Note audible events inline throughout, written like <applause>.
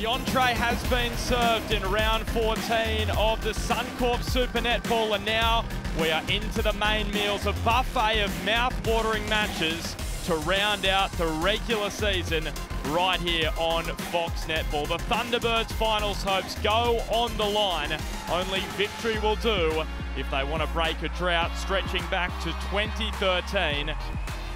The entree has been served in round 14 of the Suncorp Super Netball and now we are into the main meals, a buffet of mouth-watering matches to round out the regular season right here on Fox Netball. The Thunderbirds finals hopes go on the line. Only victory will do if they want to break a drought stretching back to 2013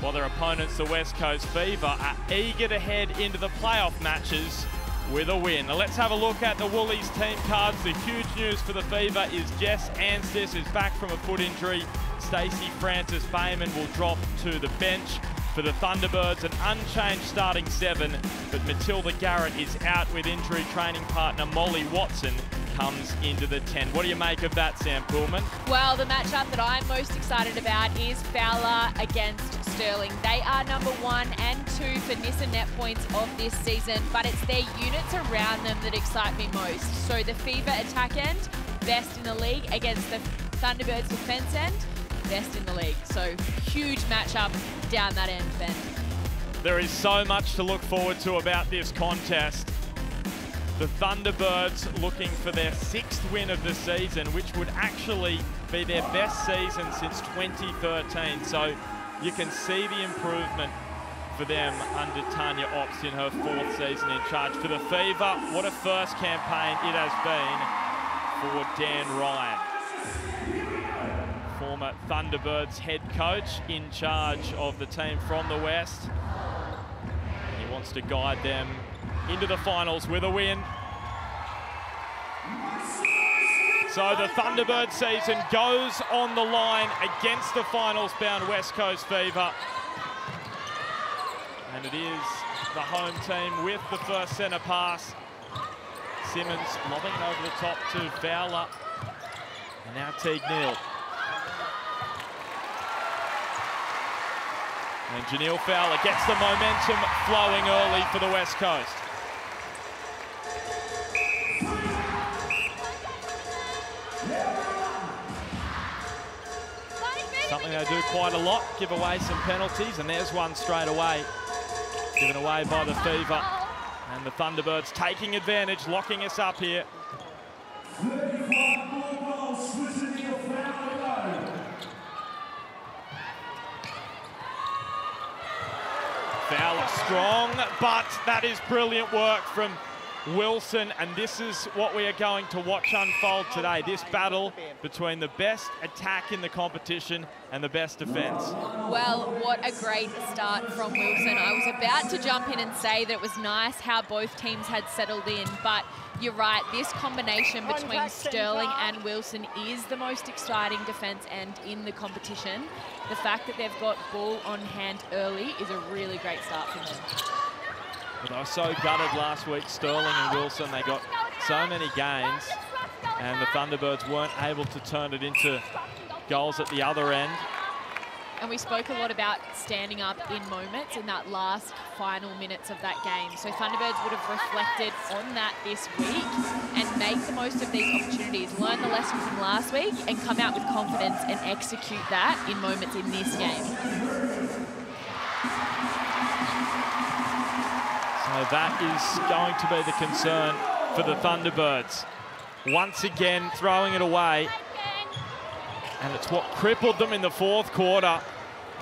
while their opponents, the West Coast Fever, are eager to head into the playoff matches with a win. Now let's have a look at the Woolies team cards. The huge news for the Fever is Jess Anstiss is back from a foot injury. Stacey Francis Bayman will drop to the bench. For the Thunderbirds, an unchanged starting seven, but Matilda Garrett is out with injury. Training partner Molly Watson comes into the 10. What do you make of that, Sam Poolman? Well, the matchup that I'm most excited about is Fowler against Sterling. They are number one and two for Nissan net points of this season, but it's their units around them that excite me most. So the Fever attack end, best in the league against the Thunderbirds defense end, best in the league. So huge matchup down that end, Ben. There is so much to look forward to about this contest. The Thunderbirds looking for their sixth win of the season, which would actually be their best season since 2013. So you can see the improvement for them under Tanja Obst in her fourth season in charge. For the Fever, what a first campaign it has been for Dan Ryan. Former Thunderbirds head coach in charge of the team from the West. And he wants to guide them into the finals with a win. So the Thunderbird season goes on the line against the finals-bound West Coast Fever. And it is the home team with the first centre pass. Simmons lobbing over the top to Fowler. And now Teague-Neeld. And Jhaniele Fowler gets the momentum flowing early for the West Coast. Something they do quite a lot, give away some penalties, and there's one straight away. Given away by the Fever. And the Thunderbirds taking advantage, locking us up here. Strong, but that is brilliant work from Wilson, and this is what we are going to watch unfold today. This battle between the best attack in the competition and the best defence. Well, what a great start from Wilson. I was about to jump in and say that it was nice how both teams had settled in, but you're right, this combination between Sterling and Wilson is the most exciting defence end in the competition. The fact that they've got ball on hand early is a really great start for them. But they so gutted last week, Sterling and Wilson. They got so many gains, and the Thunderbirds weren't able to turn it into goals at the other end. And we spoke a lot about standing up in moments in that last final minutes of that game. So Thunderbirds would have reflected on that this week and make the most of these opportunities, learn the lesson from last week and come out with confidence and execute that in moments in this game. So that is going to be the concern for the Thunderbirds. Once again, throwing it away. And it's what crippled them in the fourth quarter.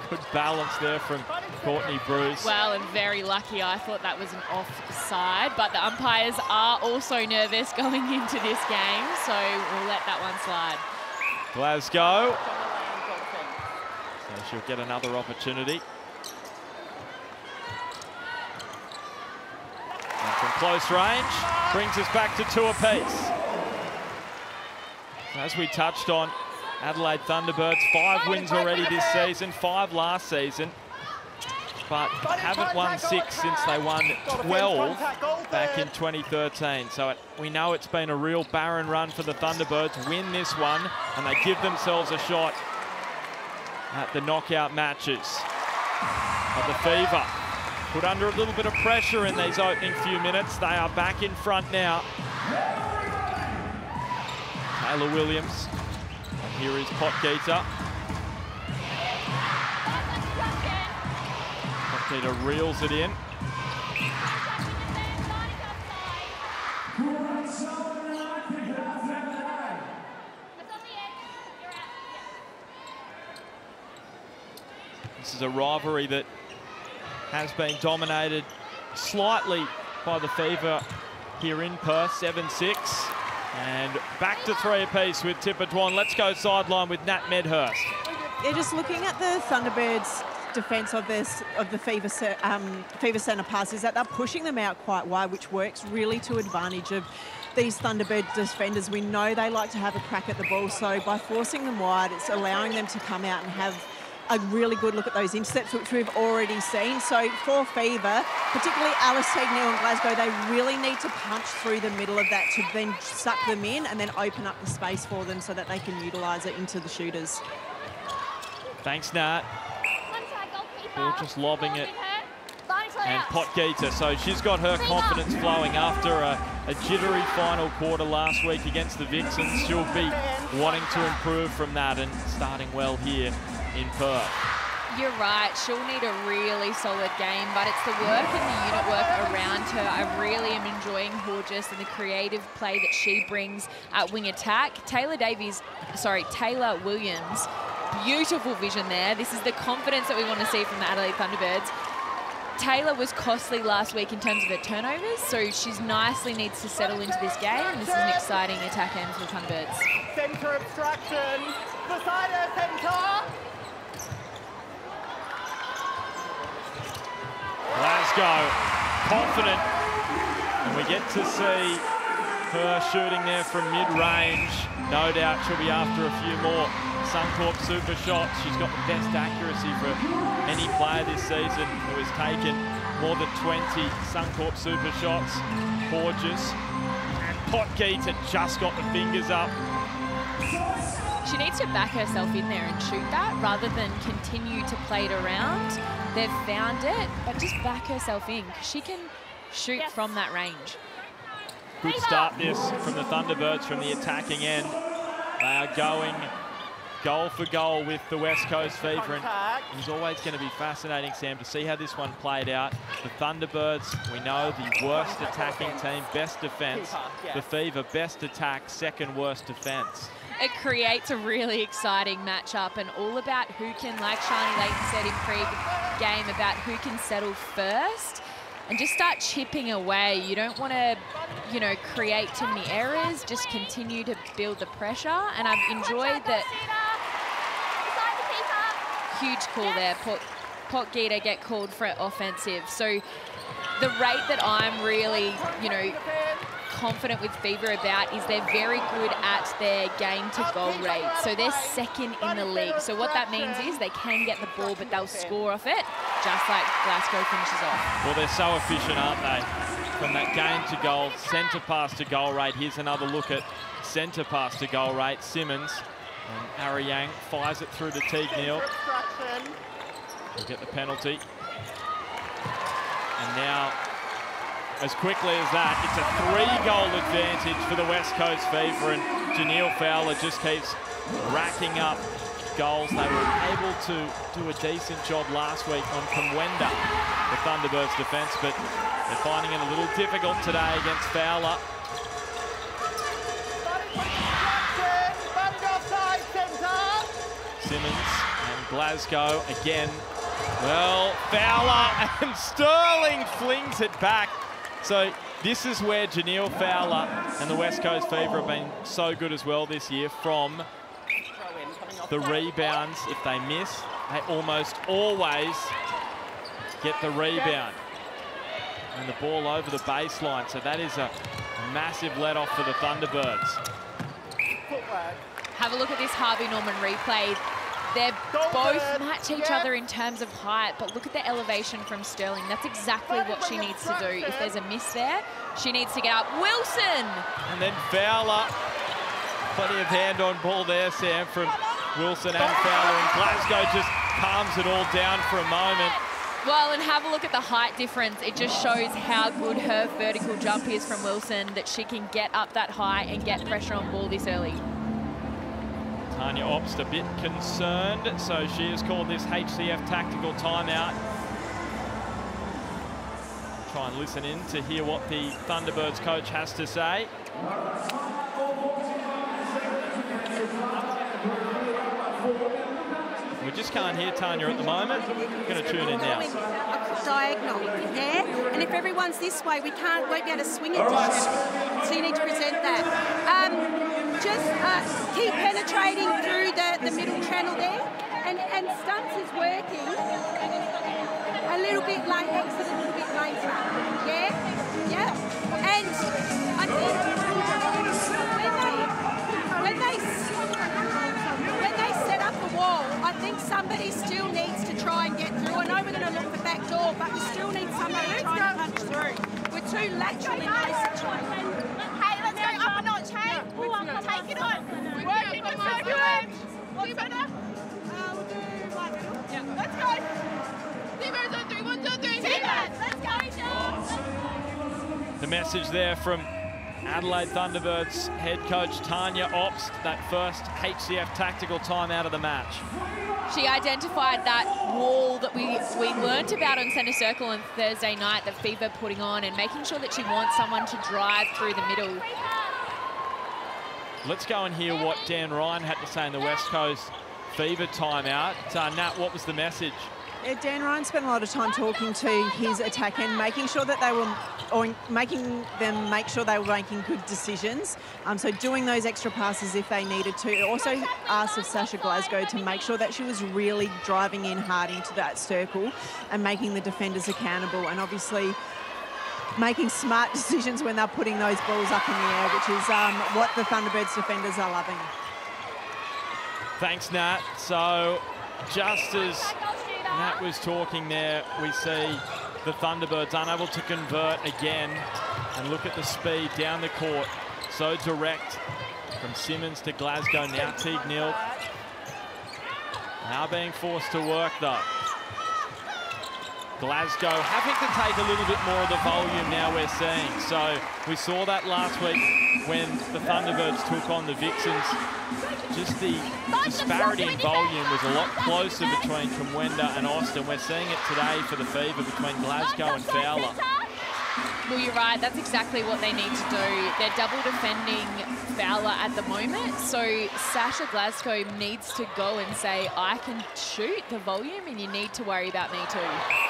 Good balance there from Courtney Bruce. Well, and very lucky. I thought that was an offside, but the umpires are also nervous <laughs> going into this game, so we'll let that one slide. Glasgow. So she'll get another opportunity. And from close range, brings us back to two apiece. As we touched on, Adelaide Thunderbirds, five wins already this season, five last season, but haven't won six since they won 12 back in 2013. So it, we know it's been a real barren run for the Thunderbirds. Win this one, and they give themselves a shot at the knockout matches. But the Fever put under a little bit of pressure in these opening few minutes. They are back in front now. Tayla Williams. And here is Potgieter. Potgieter reels it in. This is a rivalry that has been dominated slightly by the Fever here in Perth, 7-6. And back to three apiece with Tippah Dwan. Let's go sideline with Nat Medhurst. Yeah, just looking at the Thunderbirds defence of this of the Fever um, Fever centre pass is that they're pushing them out quite wide, which works really to advantage of these Thunderbird defenders. We know they like to have a crack at the ball, so by forcing them wide, it's allowing them to come out and have a really good look at those intercepts, which we've already seen. So for Fever, particularly Alice Teague, and Glasgow, they really need to punch through the middle of that to then suck them in and then open up the space for them so that they can utilise it into the shooters. Thanks, Nat. Ball just lobbing it. And Potgieter, so she's got her confidence flowing after a, a jittery final quarter last week against the Vixens. She'll be wanting to improve from that and starting well here in Perth. You're right, she'll need a really solid game, but it's the work and the unit work around her. I really am enjoying Horjus and the creative play that she brings at wing attack. Taylor Davies, sorry, Tayla Williams, beautiful vision there. This is the confidence that we want to see from the Adelaide Thunderbirds. Taylor was costly last week in terms of her turnovers, so she's nicely needs to settle into this game. This is an exciting attack end for the Thunderbirds. Centre obstruction, beside her centre. Glasgow confident. And we get to see her shooting there from mid-range. No doubt she'll be after a few more Suncorp super shots. She's got the best accuracy for any player this season who has taken more than 20 Suncorp super shots. Gorgeous. And Potgieter just got the fingers up. She needs to back herself in there and shoot that rather than continue to play it around. They've found it, but just back herself in because she can shoot yes. from that range. Good start this from the Thunderbirds from the attacking end. They are going goal for goal with the West Coast Fever. And it was always going to be fascinating, Sam, to see how this one played out. The Thunderbirds, we know, the worst attacking team, best defence. The Fever, best attack, second worst defence it creates a really exciting matchup and all about who can, like Sharni Layton said in pre-game, about who can settle first and just start chipping away. You don't want to, you know, create too many errors. Just continue to build the pressure. And I've enjoyed that huge call there. Pot, Potgieter get called for offensive. So the rate that I'm really, you know, confident with Fever about is they're very good at their game to goal rate. So they're second in the league. So what that means is they can get the ball, but they'll score off it, just like Glasgow finishes off. Well, they're so efficient, aren't they? From that game to goal, centre pass to goal rate. Here's another look at centre pass to goal rate. Simmons and Aryang fires it through to Teague-Neeld. He'll get the penalty. And now as quickly as that. It's a three-goal advantage for the West Coast Fever, and Jhaniele Fowler just keeps racking up goals. They were able to do a decent job last week on Kumwenda, the Thunderbirds defence, but they're finding it a little difficult today against Fowler. Simmons and Glasgow again. Well, Fowler <laughs> and Sterling flings it back. So this is where Jhaniele Fowler and the West Coast Fever have been so good as well this year from the rebounds. If they miss, they almost always get the rebound. And the ball over the baseline. So that is a massive let-off for the Thunderbirds. Have a look at this Harvey Norman replay. They both match each other in terms of height, but look at the elevation from Sterling. That's exactly what she needs to do. If there's a miss there, she needs to get up. Wilson! And then Fowler. Plenty of hand on ball there, Sam, from Wilson and Fowler. And Glasgow just calms it all down for a moment. Well, and have a look at the height difference. It just shows how good her vertical jump is from Wilson, that she can get up that high and get pressure on ball this early. Tanja Obst a bit concerned, so she has called this HCF tactical timeout. Try and listen in to hear what the Thunderbirds coach has to say. We just can't hear Tanja at the moment. Going to tune in now. Diagonal, yeah? And if everyone's this way, we can't, won't be able to swing it So you need to present that. Um, just uh, keep penetrating through the, the middle channel there. And, and stunts is working a little bit late, exit a little bit later. Yeah? Yeah? And I think when they, when they, when they set up a wall, I think somebody still needs to try and get through. I know we're going to look for back door, but we still need somebody to try and punch through. We're too lateral in those situations. Hey, let's go up a notch, hey? Take it on. Circular. Do. The message there from Adelaide Thunderbirds head coach Tanja Obst, that first HCF tactical time out of the match. She identified that wall that we, we learnt about on centre circle on Thursday night that Fever putting on and making sure that she wants someone to drive through the middle. Let's go and hear what Dan Ryan had to say in the West Coast Fever timeout. Uh, Nat, what was the message? Yeah, Dan Ryan spent a lot of time talking to his attack end, making sure that they were, or making them make sure they were making good decisions. Um, so doing those extra passes if they needed to. Also asked of Sasha Glasgow to make sure that she was really driving in hard into that circle and making the defenders accountable. And obviously making smart decisions when they're putting those balls up in the air, which is um, what the Thunderbirds defenders are loving. Thanks, Nat. So just as Nat was talking there, we see the Thunderbirds unable to convert again. And look at the speed down the court. So direct from Simmons to Glasgow. Now Teague-Neeld. Now being forced to work though. Glasgow having to take a little bit more of the volume now we're seeing. So we saw that last week when the Thunderbirds took on the Vixens. Just the disparity in volume was a lot closer between Kumwenda and Austin. We're seeing it today for the Fever between Glasgow and Fowler. Well, you're right. That's exactly what they need to do. They're double defending Fowler at the moment. So Sasha Glasgow needs to go and say, I can shoot the volume and you need to worry about me too.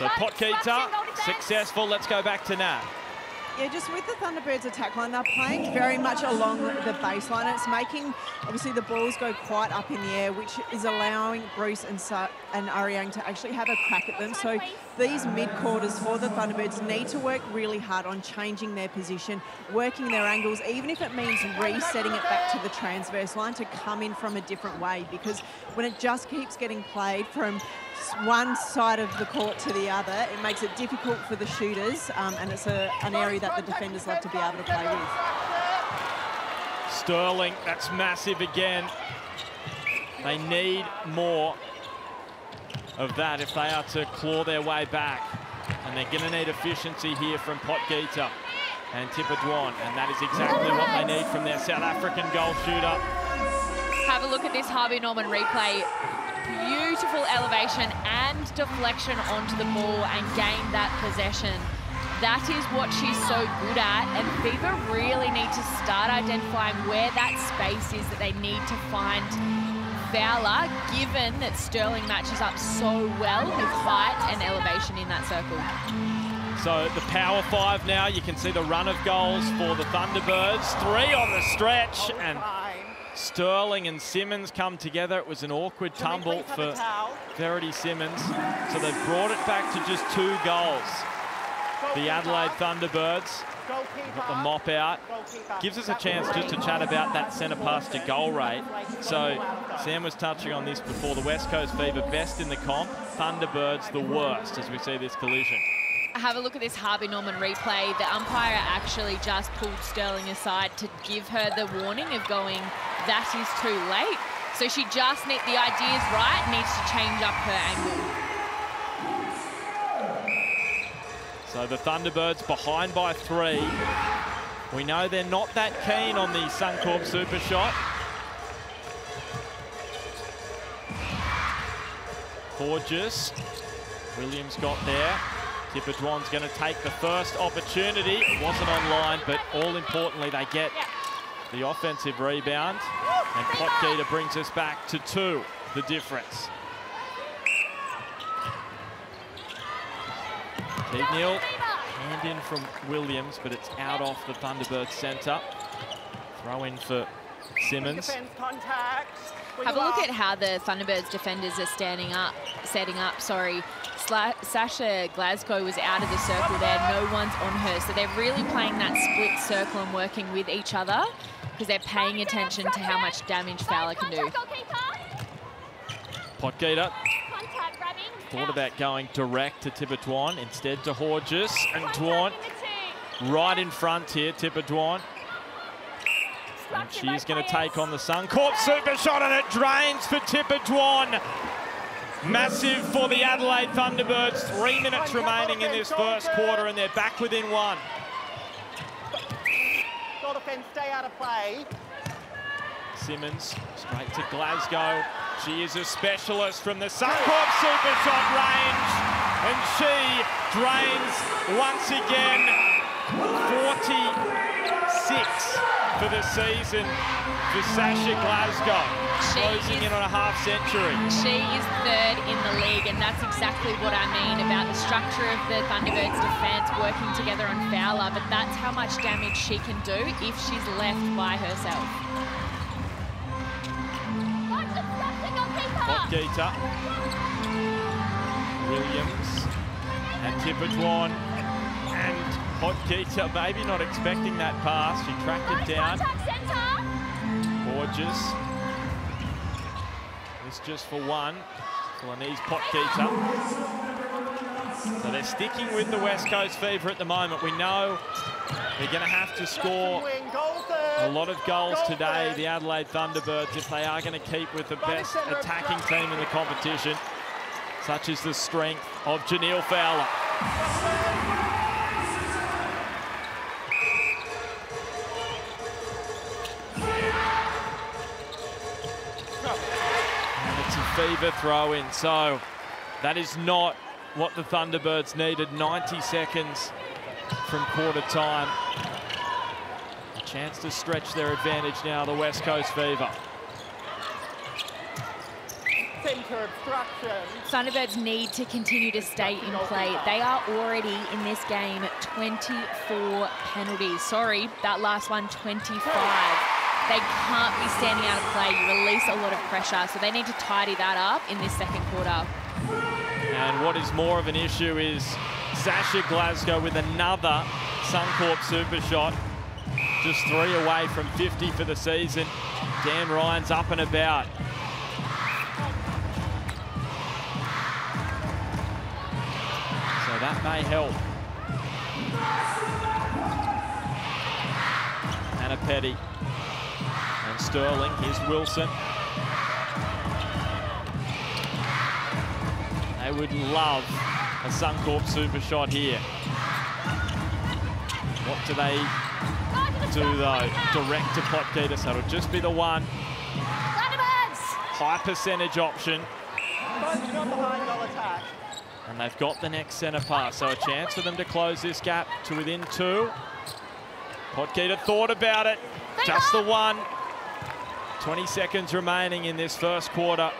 So Potgieter, successful. Let's go back to Nat. Yeah, just with the Thunderbirds attack line, they're playing very much along the baseline. It's making, obviously, the balls go quite up in the air, which is allowing Bruce and, Sa and Aryang to actually have a crack at them. So these mid-quarters for the Thunderbirds need to work really hard on changing their position, working their angles, even if it means resetting it back to the transverse line to come in from a different way. Because when it just keeps getting played from one side of the court to the other, it makes it difficult for the shooters, um, and it's a, an area that the defenders love to be able to play with. Sterling, that's massive again. They need more of that if they are to claw their way back. And they're going to need efficiency here from Potgieter and Tippah and that is exactly what they need from their South African goal shooter. Have a look at this Harvey Norman replay beautiful elevation and deflection onto the ball and gain that possession. That is what she's so good at, and Fever really need to start identifying where that space is that they need to find Fowler, given that Sterling matches up so well with height and elevation in that circle. So the power five now, you can see the run of goals for the Thunderbirds. Three on the stretch, and Sterling and Simmons come together. It was an awkward tumble for Verity Simmons. So they've brought it back to just two goals. The Adelaide Thunderbirds got the mop out. Gives us a chance just to chat about that centre pass to goal rate. So Sam was touching on this before. The West Coast Fever best in the comp. Thunderbirds the worst as we see this collision have a look at this Harvey Norman replay. The umpire actually just pulled Sterling aside to give her the warning of going, that is too late. So she just need the ideas right, needs to change up her angle. So the Thunderbirds behind by three. We know they're not that keen on the Suncorp super shot. Gorgeous. Williams got there. Tippah Dwan's going to take the first opportunity. It wasn't online, but all importantly, they get the offensive rebound. And Potgieter brings us back to two, the difference. Teague-Neeld, hand in from Williams, but it's out off the Thunderbird centre. Throw in for Simmons. Defense contact. Where Have a look at how the Thunderbirds defenders are standing up, setting up, sorry. Sla Sasha Glasgow was out of the circle there, no one's on her. So they're really playing that split circle and working with each other because they're paying attention to how much damage Fowler can do. Potgieter thought about going direct to Tippah Dwan, instead to Horjus and Dwan right in front here, Tippah Dwan. And she's going to take on the Suncorp super shot and it drains for Tippah Dwan. Massive for the Adelaide Thunderbirds. Three minutes remaining in this first quarter and they're back within one. Goal defense, stay out of play. Simmons straight to Glasgow. She is a specialist from the Suncorp super shot range and she drains once again 46 for the season for Sasha Glasgow. She Closing is- in on a half century. She is third in the league, and that's exactly what I mean about the structure of the Thunderbirds' defence working together on Fowler. But that's how much damage she can do if she's left by herself. Potgieter. Williams and Tippah Dwan. Potgieter maybe not expecting that pass. She tracked it down. Gorgeous. This just for one. Milanese Potgieter. So they're sticking with the West Coast Fever at the moment. We know they're going to have to score Wing, goal third. a lot of goals today, the Adelaide Thunderbirds, if they are going to keep with the best attacking team in the competition, such as the strength of Jhaniele Fowler. Fever throw in, so that is not what the Thunderbirds needed. 90 seconds from quarter time. A chance to stretch their advantage now, the West Coast Fever. Centre obstruction. Thunderbirds need to continue to stay in play. They are already in this game 24 penalties. Sorry, that last one 25. They can't be standing out of play. You release a lot of pressure, so they need to tidy that up in this second quarter. And what is more of an issue is Sasha Glasgow with another Suncorp super shot. Just three away from 50 for the season. Dan Ryan's up and about. So that may help. Hannah Petty Sterling. Here's Wilson. They would love a Suncorp super shot here. What do they do though? Direct to Potgieter, so it'll just be the one high percentage option. Both not behind goal attack. And they've got the next centre pass, so a chance for them to close this gap to within two. Potgieter thought about it, just the one. 20 seconds remaining in this first quarter.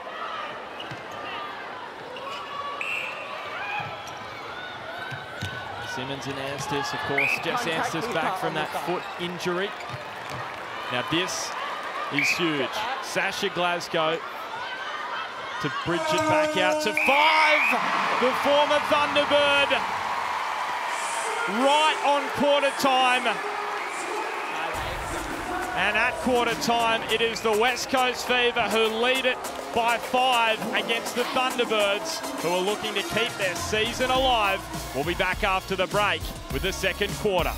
Simmons and Anstiss, of course. Jess Anstiss back from that foot injury. Now this is huge. Sasha Glasgow to bridge it back out to five. The former Thunderbird right on quarter time. And at quarter time, it is the West Coast Fever who lead it by five against the Thunderbirds, who are looking to keep their season alive. We'll be back after the break with the second quarter.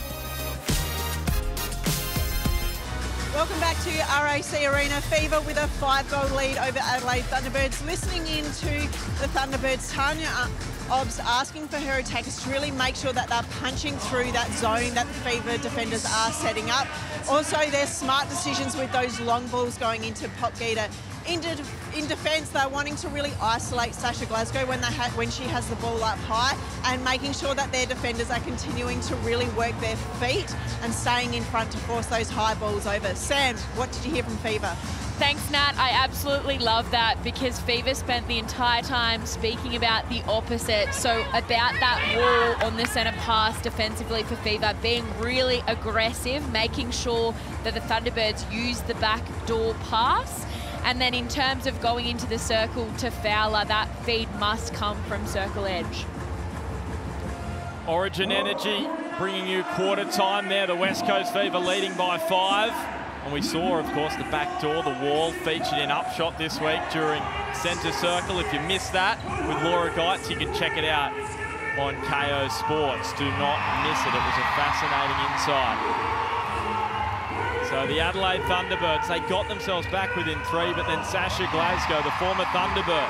Welcome back to RAC Arena. Fever with a five-goal lead over Adelaide Thunderbirds. Listening in to the Thunderbirds, Tanja Obst asking for her attackers to really make sure that they're punching through that zone that the Fever defenders are setting up. Also, their smart decisions with those long balls going into Potgieter in, de- in defence, they're wanting to really isolate Sasha Glasgow when they when she has the ball up high, and making sure that their defenders are continuing to really work their feet and staying in front to force those high balls over. Sam, what did you hear from Fever? Thanks, Nat. I absolutely love that because Fever spent the entire time speaking about the opposite. So about that wall on the centre pass defensively for Fever, being really aggressive, making sure that the Thunderbirds use the back door pass. And then in terms of going into the circle to Fowler, that feed must come from circle edge. Origin Energy bringing you quarter time there. The West Coast Fever leading by five. And we saw, of course, the back door, the wall featured in Upshot this week during Centre Circle. If you missed that with Laura Geitz, you can check it out on Kayo Sports. Do not miss it. It was a fascinating insight. So the Adelaide Thunderbirds, they got themselves back within three, but then Sasha Glasgow, the former Thunderbird,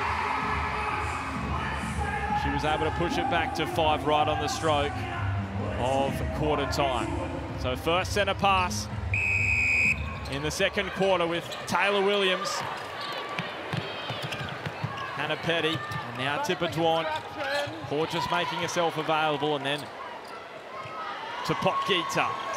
she was able to push it back to five right on the stroke of quarter time. So first centre pass in the second quarter with Tayla Williams, Hannah Petty, and now Tippah Dwan. Porteous making herself available, and then to Potgieter.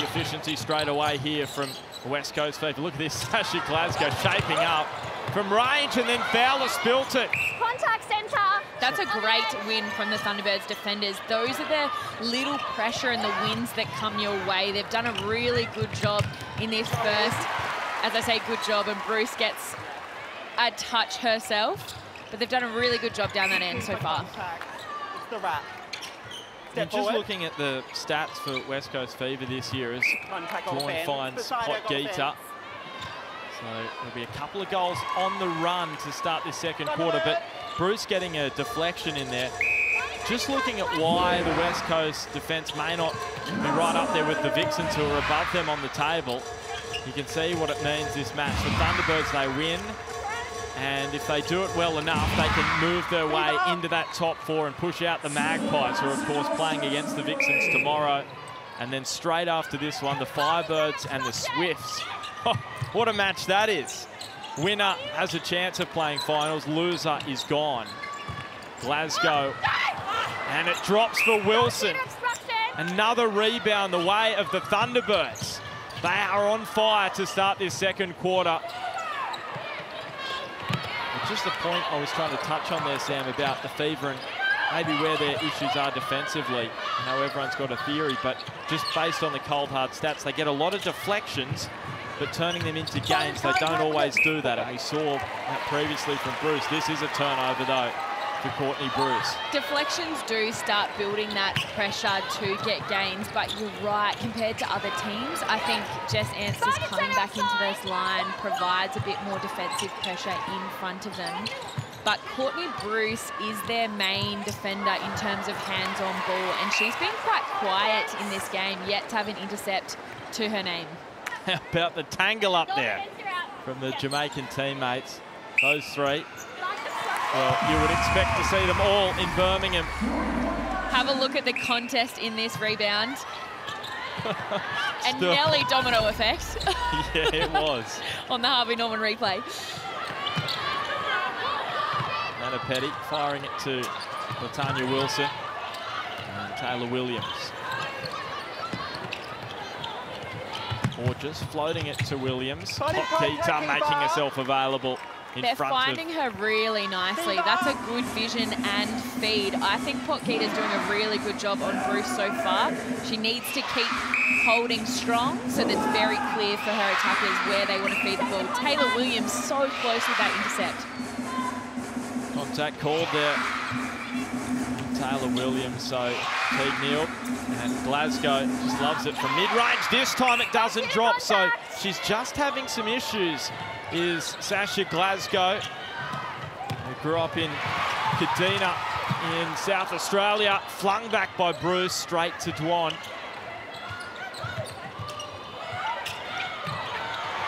The efficiency straight away here from West Coast Fever? Look at this, <laughs> Sasha Glasgow shaping up from range, and then Fowler spilt it. Contact centre. That's a great win from the Thunderbirds defenders. Those are the little pressure and the wins that come your way. They've done a really good job in this first, as I say, good job, and Bruce gets a touch herself, but they've done a really good job down that end so far. Contact. It's the wrap. And Step just forward. looking at the stats for West Coast Fever this year as Dawn finds Beside her, got Potgieter. offence. So there'll be a couple of goals on the run to start this second quarter, but Bruce getting a deflection in there. Just looking at why the West Coast defence may not be right up there with the Vixens who are above them on the table. You can see what it means this match. The Thunderbirds, they win. And if they do it well enough, they can move their way into that top four and push out the Magpies, who are, of course, playing against the Vixens tomorrow. And then straight after this one, the Firebirds and the Swifts. <laughs> Oh, what a match that is. Winner has a chance of playing finals. Loser is gone. Glasgow. And it drops for Wilson. Another rebound the way of the Thunderbirds. They are on fire to start this second quarter. Just the point I was trying to touch on there, Sam, about the fever and maybe where their issues are defensively. I know everyone's got a theory, but just based on the cold hard stats, they get a lot of deflections, but turning them into gains, they don't always do that. And we saw that previously from Bruce. This is a turnover, though, for Courtney Bruce. Deflections do start building that pressure to get gains, but you're right, compared to other teams, I think Jess Anstiss coming back into this line provides a bit more defensive pressure in front of them. But Courtney Bruce is their main defender in terms of hands-on ball, and she's been quite quiet in this game, yet to have an intercept to her name. How <laughs> about the tangle up there from the Jamaican teammates? Those three. Well, you would expect to see them all in Birmingham. Have a look at the contest in this rebound. <laughs> and Still- nearly domino effect <laughs> yeah, it was. <laughs> on the Harvey Norman replay. Hannah Petty firing it to Latanya Wilson and Tayla Williams. Gorgeous, floating it to Williams. Body Potgieter making herself available in They're front finding her really nicely. That's a good vision and feed. I think Potgieter's doing a really good job on Bruce so far. She needs to keep holding strong so that's very clear for her attackers where they want to feed the ball. Tayla Williams so close with that intercept. Contact called there. Tayla Williams, so Teague-Neeld and Glasgow just loves it from mid-range. This time it doesn't drop, so she's just having some issues, is Sasha Glasgow, who grew up in Kadina in South Australia, flung back by Bruce straight to Dwan.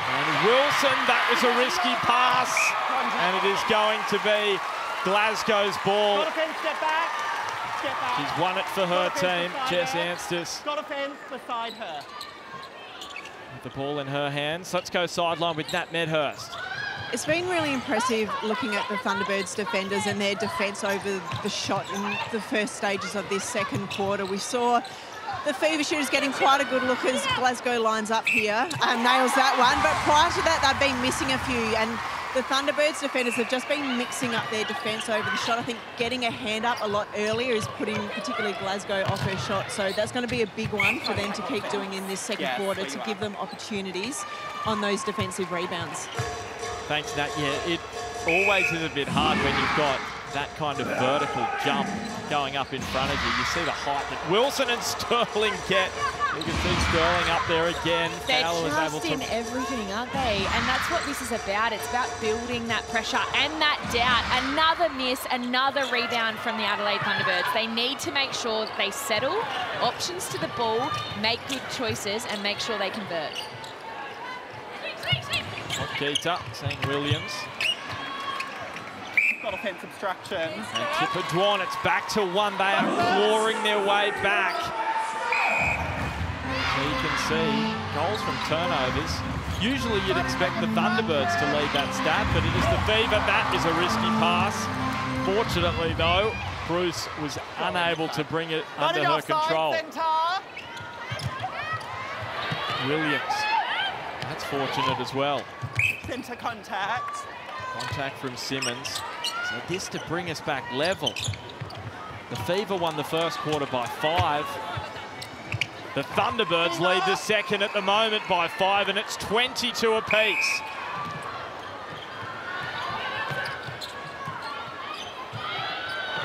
And Wilson, that was a risky pass, and it is going to be Glasgow's ball. Got a fence, step back. Get back. She's won it for her Got a fence team, Jess. Anstis. Got a fence beside her. The ball in her hands. Let's go sideline with Nat Medhurst. It's been really impressive looking at the Thunderbirds defenders and their defence over the shot in the first stages of this second quarter. We saw the Fever Shooters getting quite a good look as Glasgow lines up here, um, nails that one. But prior to that, they've been missing a few. And the Thunderbirds defenders have just been mixing up their defence over the shot. I think getting a hand up a lot earlier is putting particularly Glasgow off her shot. So that's going to be a big one for them to keep doing in this second Yes, quarter to give them opportunities on those defensive rebounds. Thanks, Nat. Yeah, it always is a bit hard when you've got that kind of vertical jump going up in front of you. You see the height that Wilson and Sterling get. You can see Sterling up there again. They're Fowler was able just to in everything, aren't they? And that's what this is about. It's about building that pressure and that doubt. Another miss, another rebound from the Adelaide Thunderbirds. They need to make sure that they settle, options to the ball, make good choices, and make sure they convert. Keita, seeing Williams. Got a fence obstruction. And Tippah Dwan, it's back to one. They are clawing their way back. So you can see goals from turnovers. Usually you'd expect the Thunderbirds to lead that stat, but it is the Fever. That is a risky pass. Fortunately, though, Bruce was unable to bring it under her control. Williams. That's fortunate as well. Centre contact. Contact from Simmons. So this to bring us back level. The Fever won the first quarter by five. The Thunderbirds lead the second at the moment by five, and it's 22 apiece.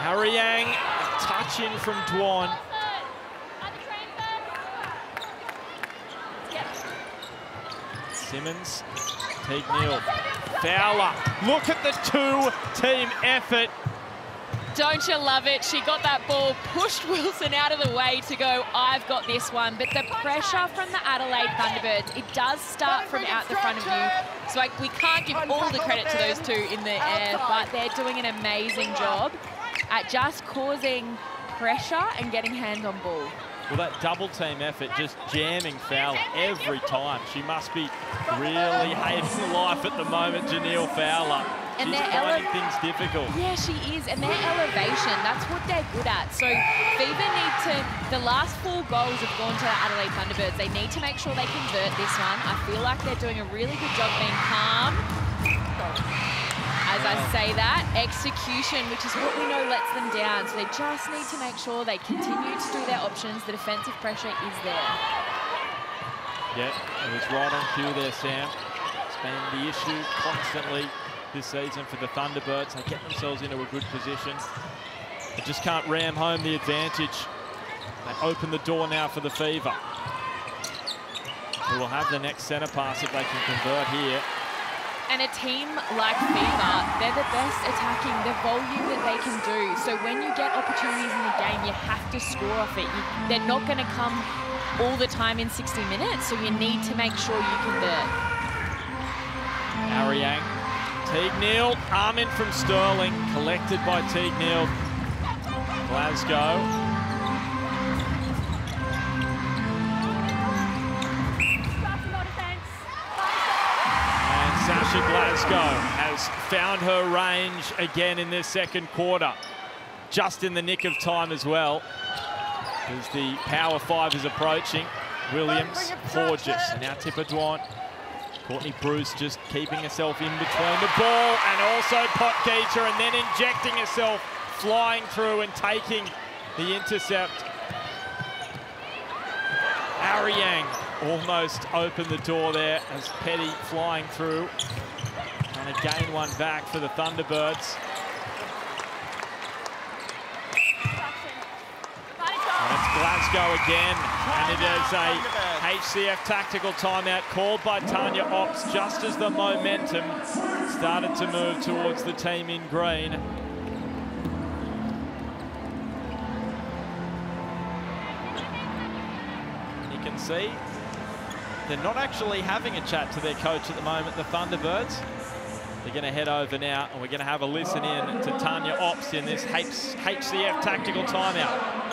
Aryang, touch in from Dwan. Simmons, Teague Neal, Fowler. Look at the two-team effort. Don't you love it? She got that ball, pushed <laughs> Wilson out of the way to go, I've got this one. But the pressure from the Adelaide Thunderbirds, it does start from out the front of you. So like, we can't give all the credit to those two in the air, but they're doing an amazing job at just causing pressure and getting hands on ball. Well, that double team effort just jamming Fowler every time. She must be really hating life at the moment, Jhaniele Fowler. And She's they're ele- things difficult. Yeah, she is, and their elevation, that's what they're good at. So Fever need to, the last four goals have gone to the Adelaide Thunderbirds. They need to make sure they convert this one. I feel like they're doing a really good job being calm. As I say that, execution, which is what we know lets them down. So they just need to make sure they continue to do their options. The defensive pressure is there. Yeah, it was right on cue there, Sam. It's been the issue constantly this season for the Thunderbirds. They get themselves into a good position. They just can't ram home the advantage. They open the door now for the Fever. Who will have the next centre pass if they can convert here. And a team like Fever, they're the best attacking, the volume that they can do. So when you get opportunities in the game, you have to score off it. You, they're not going to come all the time in 60 minutes, so you need to make sure you convert. Aryang. Teague-Neeld, arm in from Sterling, collected by Teague-Neeld. Glasgow. And Sasha Glasgow has found her range again in this second quarter. Just in the nick of time as well. As the power five is approaching. Williams, and now Tippah Dwan. Courtney Bruce just keeping herself in between the ball and also Potgieter and then injecting herself, flying through and taking the intercept. Aryang almost opened the door there as Petty flying through. Trying to gain one back for the Thunderbirds. It's Glasgow again, and it is a HCF tactical timeout called by Tanja Obst just as the momentum started to move towards the team in green. You can see they're not actually having a chat to their coach at the moment, the Thunderbirds. They're going to head over now, and we're going to have a listen in to Tanja Obst in this HCF tactical timeout.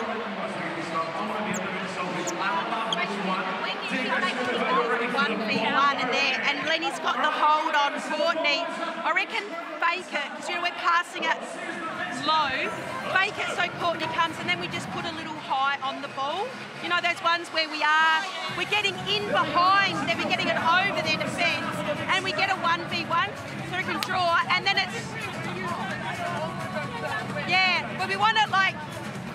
one v one and there, Lenny's got the hold on Courtney. I reckon fake it because you know we're passing it low. Fake it so Courtney comes, and then we just put a little high on the ball. You know those ones where we are, we're getting in behind, then we're getting it over their defence, and we get a one v one, so we can draw, and then it's yeah, but we want it like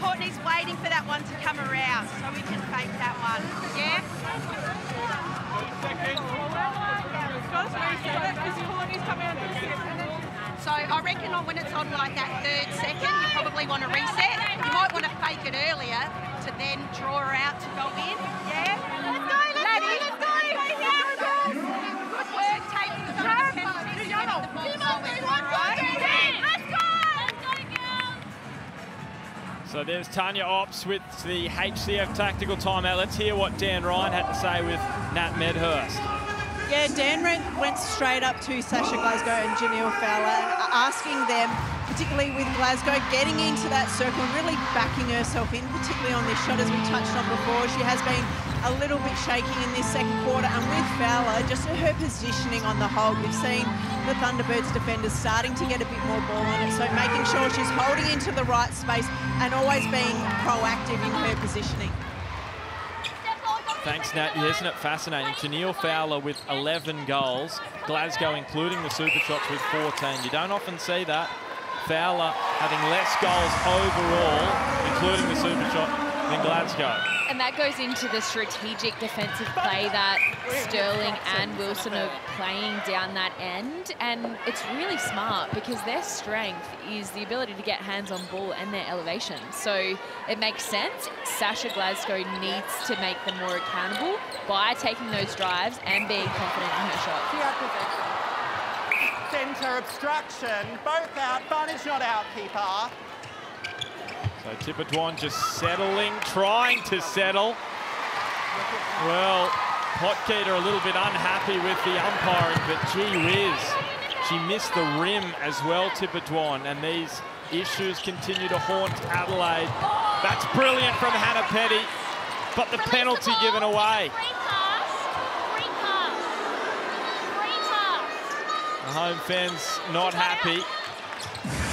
Courtney's waiting for that one to come around so we can fake that one. Yeah? So I reckon on when it's on like that third second, you probably want to reset. You might want to fake it earlier to then draw her out to go in. Yeah? Let's go, let's Laddie. go, let's go. Good work taking the penalty to get the ball going, right? So there's Tanja Obst with the HCF tactical timeout. Let's hear what Dan Ryan had to say with Nat Medhurst. Yeah, Dan went, went straight up to Sasha Glasgow and Jhaniele Fowler, asking them, particularly with Glasgow, getting into that circle and really backing herself in, particularly on this shot, as we touched on before. She has been a little bit shaky in this second quarter, and with Fowler, just her positioning on the hold, we've seen the Thunderbirds defenders starting to get a bit more ball on it, so making sure she's holding into the right space and always being proactive in her positioning. Thanks, Nat. Isn't it fascinating? Jhaniele Fowler with 11 goals. Glasgow including the super shots with 14. You don't often see that. Fowler having less goals overall, including the super shot, than Glasgow. And that goes into the strategic defensive play that Sterling and Wilson are playing down that end. And it's really smart because their strength is the ability to get hands on ball and their elevation. So it makes sense. Sasha Glasgow needs to make them more accountable by taking those drives and being confident in her shot. Centre obstruction, both out, Barney's not out, keeper. So Tippah Dwan just settling, trying to settle. Well, Potgieter a little bit unhappy with the umpiring, but gee whiz, she missed the rim as well, Tippah Dwan, and these issues continue to haunt Adelaide. That's brilliant from Hannah Petty, but the penalty given away. The home fans not happy.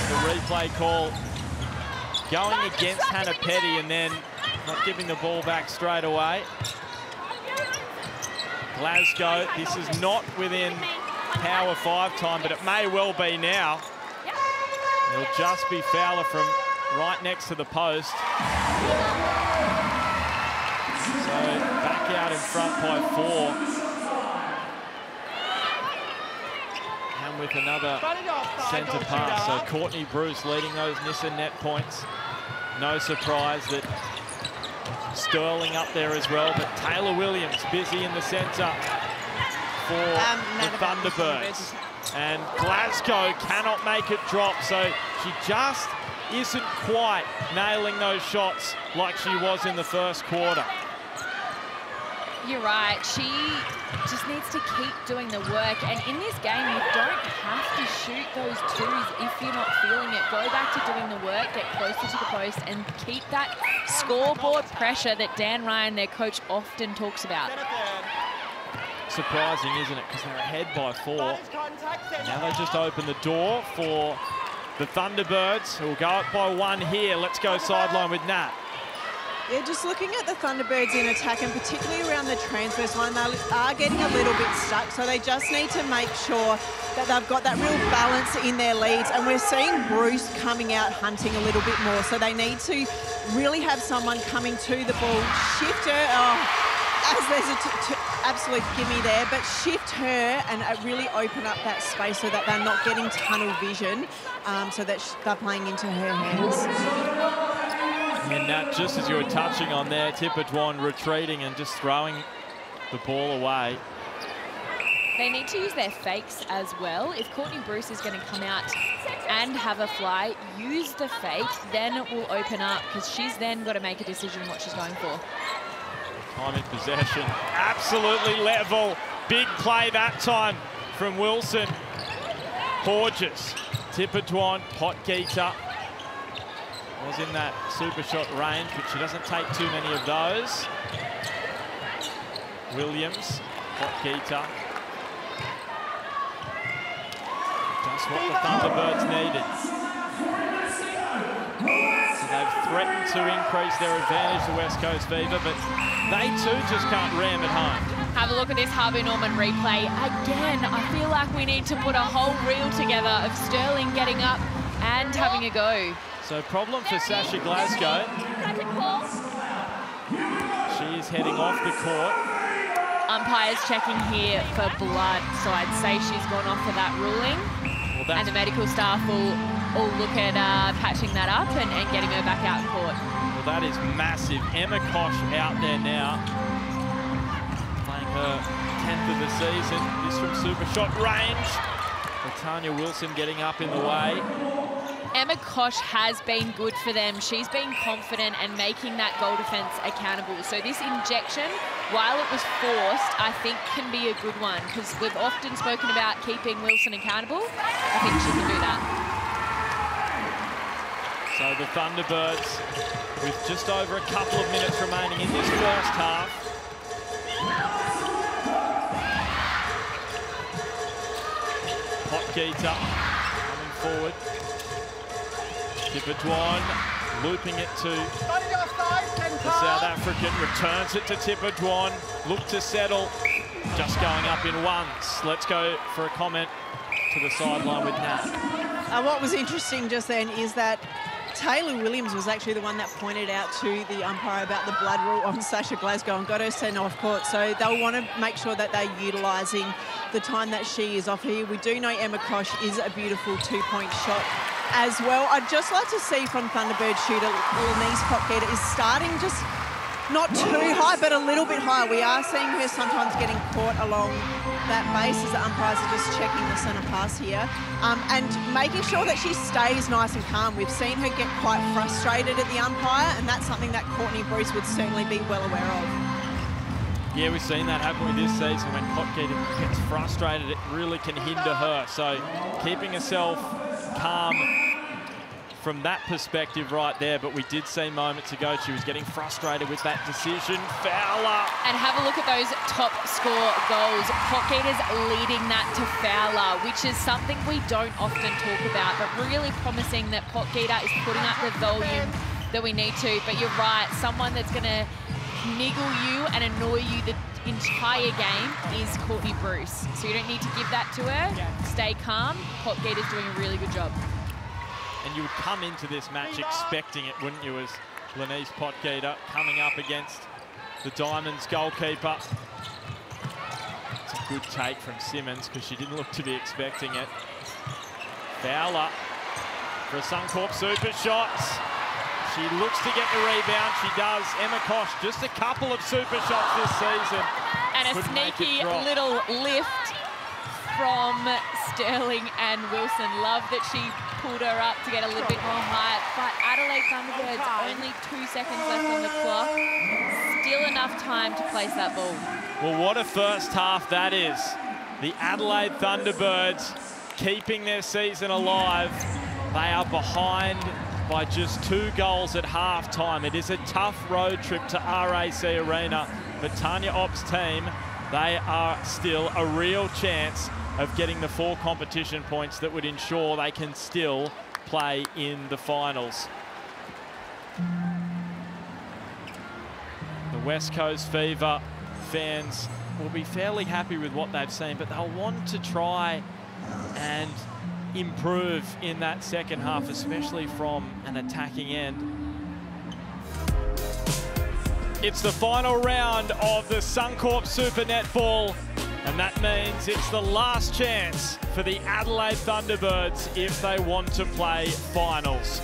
The replay call going against Hannah Petty and then not giving the ball back straight away. Glasgow, this is not within power five time, but it may well be now. It'll just be Fowler from right next to the post. So back out in front by four. And with another centre pass. So Courtney Bruce leading those Nissan net points. No surprise that Sterling up there as well, but Tayla Williams busy in the centre for Um, the Thunderbirds. And Glasgow cannot make it drop, so she just isn't quite nailing those shots like she was in the first quarter. You're right. She just needs to keep doing the work. And in this game, you don't have to shoot those twos if you're not feeling it. Go back to doing the work, get closer to the post, and keep that scoreboard pressure that Dan Ryan, their coach, often talks about. Surprising, isn't it? Because they're ahead by four. Barney's contact, centre Now they just open the door for the Thunderbirds, who will go up by one here. Let's go sideline with Nat. Yeah, just looking at the Thunderbirds in attack and particularly around the transverse line, they are getting a little bit stuck. So they just need to make sure that they've got that real balance in their leads. And we're seeing Bruce coming out hunting a little bit more. So they need to really have someone coming to the ball, shift her. Oh, as there's a t- t- absolute gimme there, but shift her and uh, really open up that space so that they're not getting tunnel vision, um, so that they're playing into her hands. And Nat, just as you were touching on there, Tippah Dwan retreating and just throwing the ball away. They need to use their fakes as well. If Courtney Bruce is going to come out and have a fly, use the fake, then it will open up because she's then got to make a decision what she's going for. Time in possession, absolutely level. Big play that time from Wilson. Gorgeous. Horjus, Tippertuan, Potgieter was in that super shot range, but she doesn't take too many of those. Williams, Potgieter. Just what the Thunderbirds needed. They've threatened to increase their advantage, the West Coast Fever, but they too just can't ram it home. Have a look at this Harvey Norman replay. Again, I feel like we need to put a whole reel together of Sterling getting up and having a go. So problem for Sasha Glasgow. She is heading off the court. Umpires checking here for blood, so I'd say she's gone off for that ruling. Well, And the medical staff will all look at uh, patching that up and, and getting her back out in court. Well, that is massive. Emma Cosh out there now. Playing her 10th of the season. This from super shot range. Tanya Wilson getting up in the way. Emma Cosh has been good for them. She's been confident and making that goal defence accountable. So this injection, while it was forced, I think can be a good one because we've often spoken about keeping Wilson accountable. I think she can do that. So the Thunderbirds, with just over a couple of minutes remaining in this first half, Hot Potgieter coming forward. Tippah Dwan looping it to the. South African, returns it to Tippah Dwan, look to settle, just going up in ones. Let's go for a comment to the sideline with Nat. Uh, what was interesting just then is that Tayla Williams was actually the one that pointed out to the umpire about the blood rule on Sasha Glasgow and got her sent off court. So they'll want to make sure that they're utilising the time that she is off here. We do know Emma Cosh is a beautiful two-point shot as well. I'd just like to see from Thunderbird shooter Lenize Potgieter is starting just not too high, but a little bit higher. We are seeing her sometimes getting caught along that base as the umpires are just checking the centre pass here. Um, and making sure that she stays nice and calm. We've seen her get quite frustrated at the umpire, and that's something that Courtney Bruce would certainly be well aware of. Yeah, we've seen that happen with this season when Potgieter gets frustrated, it really can hinder her. So keeping herself calm from that perspective right there, but we did see moments ago she was getting frustrated with that decision. Fowler. And have a look at those top score goals. Potgieter's leading that to Fowler, which is something we don't often talk about, but really promising that Potgieter is putting up the volume that we need to. But you're right, someone that's going to niggle you and annoy you the entire game is Courtney Bruce. So you don't need to give that to her. Stay calm. Potgieter's doing a really good job. And you would come into this match expecting it, wouldn't you, as Lenize Potgieter coming up against the Diamonds goalkeeper. It's a good take from Simmons because she didn't look to be expecting it. Fowler for a Suncorp super shots. She looks to get the rebound. She does. Emma Cosh, just a couple of super shots this season. And a Couldn't make sneaky little lift from Sterling and Wilson. Love that she pulled her up to get a little bit more height. But Adelaide Thunderbirds, only two seconds left on the clock. Still enough time to place that ball. Well, what a first half that is. The Adelaide Thunderbirds keeping their season alive. They are behind by just two goals at halftime. It is a tough road trip to RAC Arena, but Tanja Obst' team, they are still a real chance of getting the four competition points that would ensure they can still play in the finals. The West Coast Fever fans will be fairly happy with what they've seen, but they'll want to try and improve in that second half, especially from an attacking end. It's the final round of the Suncorp Super Netball, and that means it's the last chance for the Adelaide Thunderbirds if they want to play finals.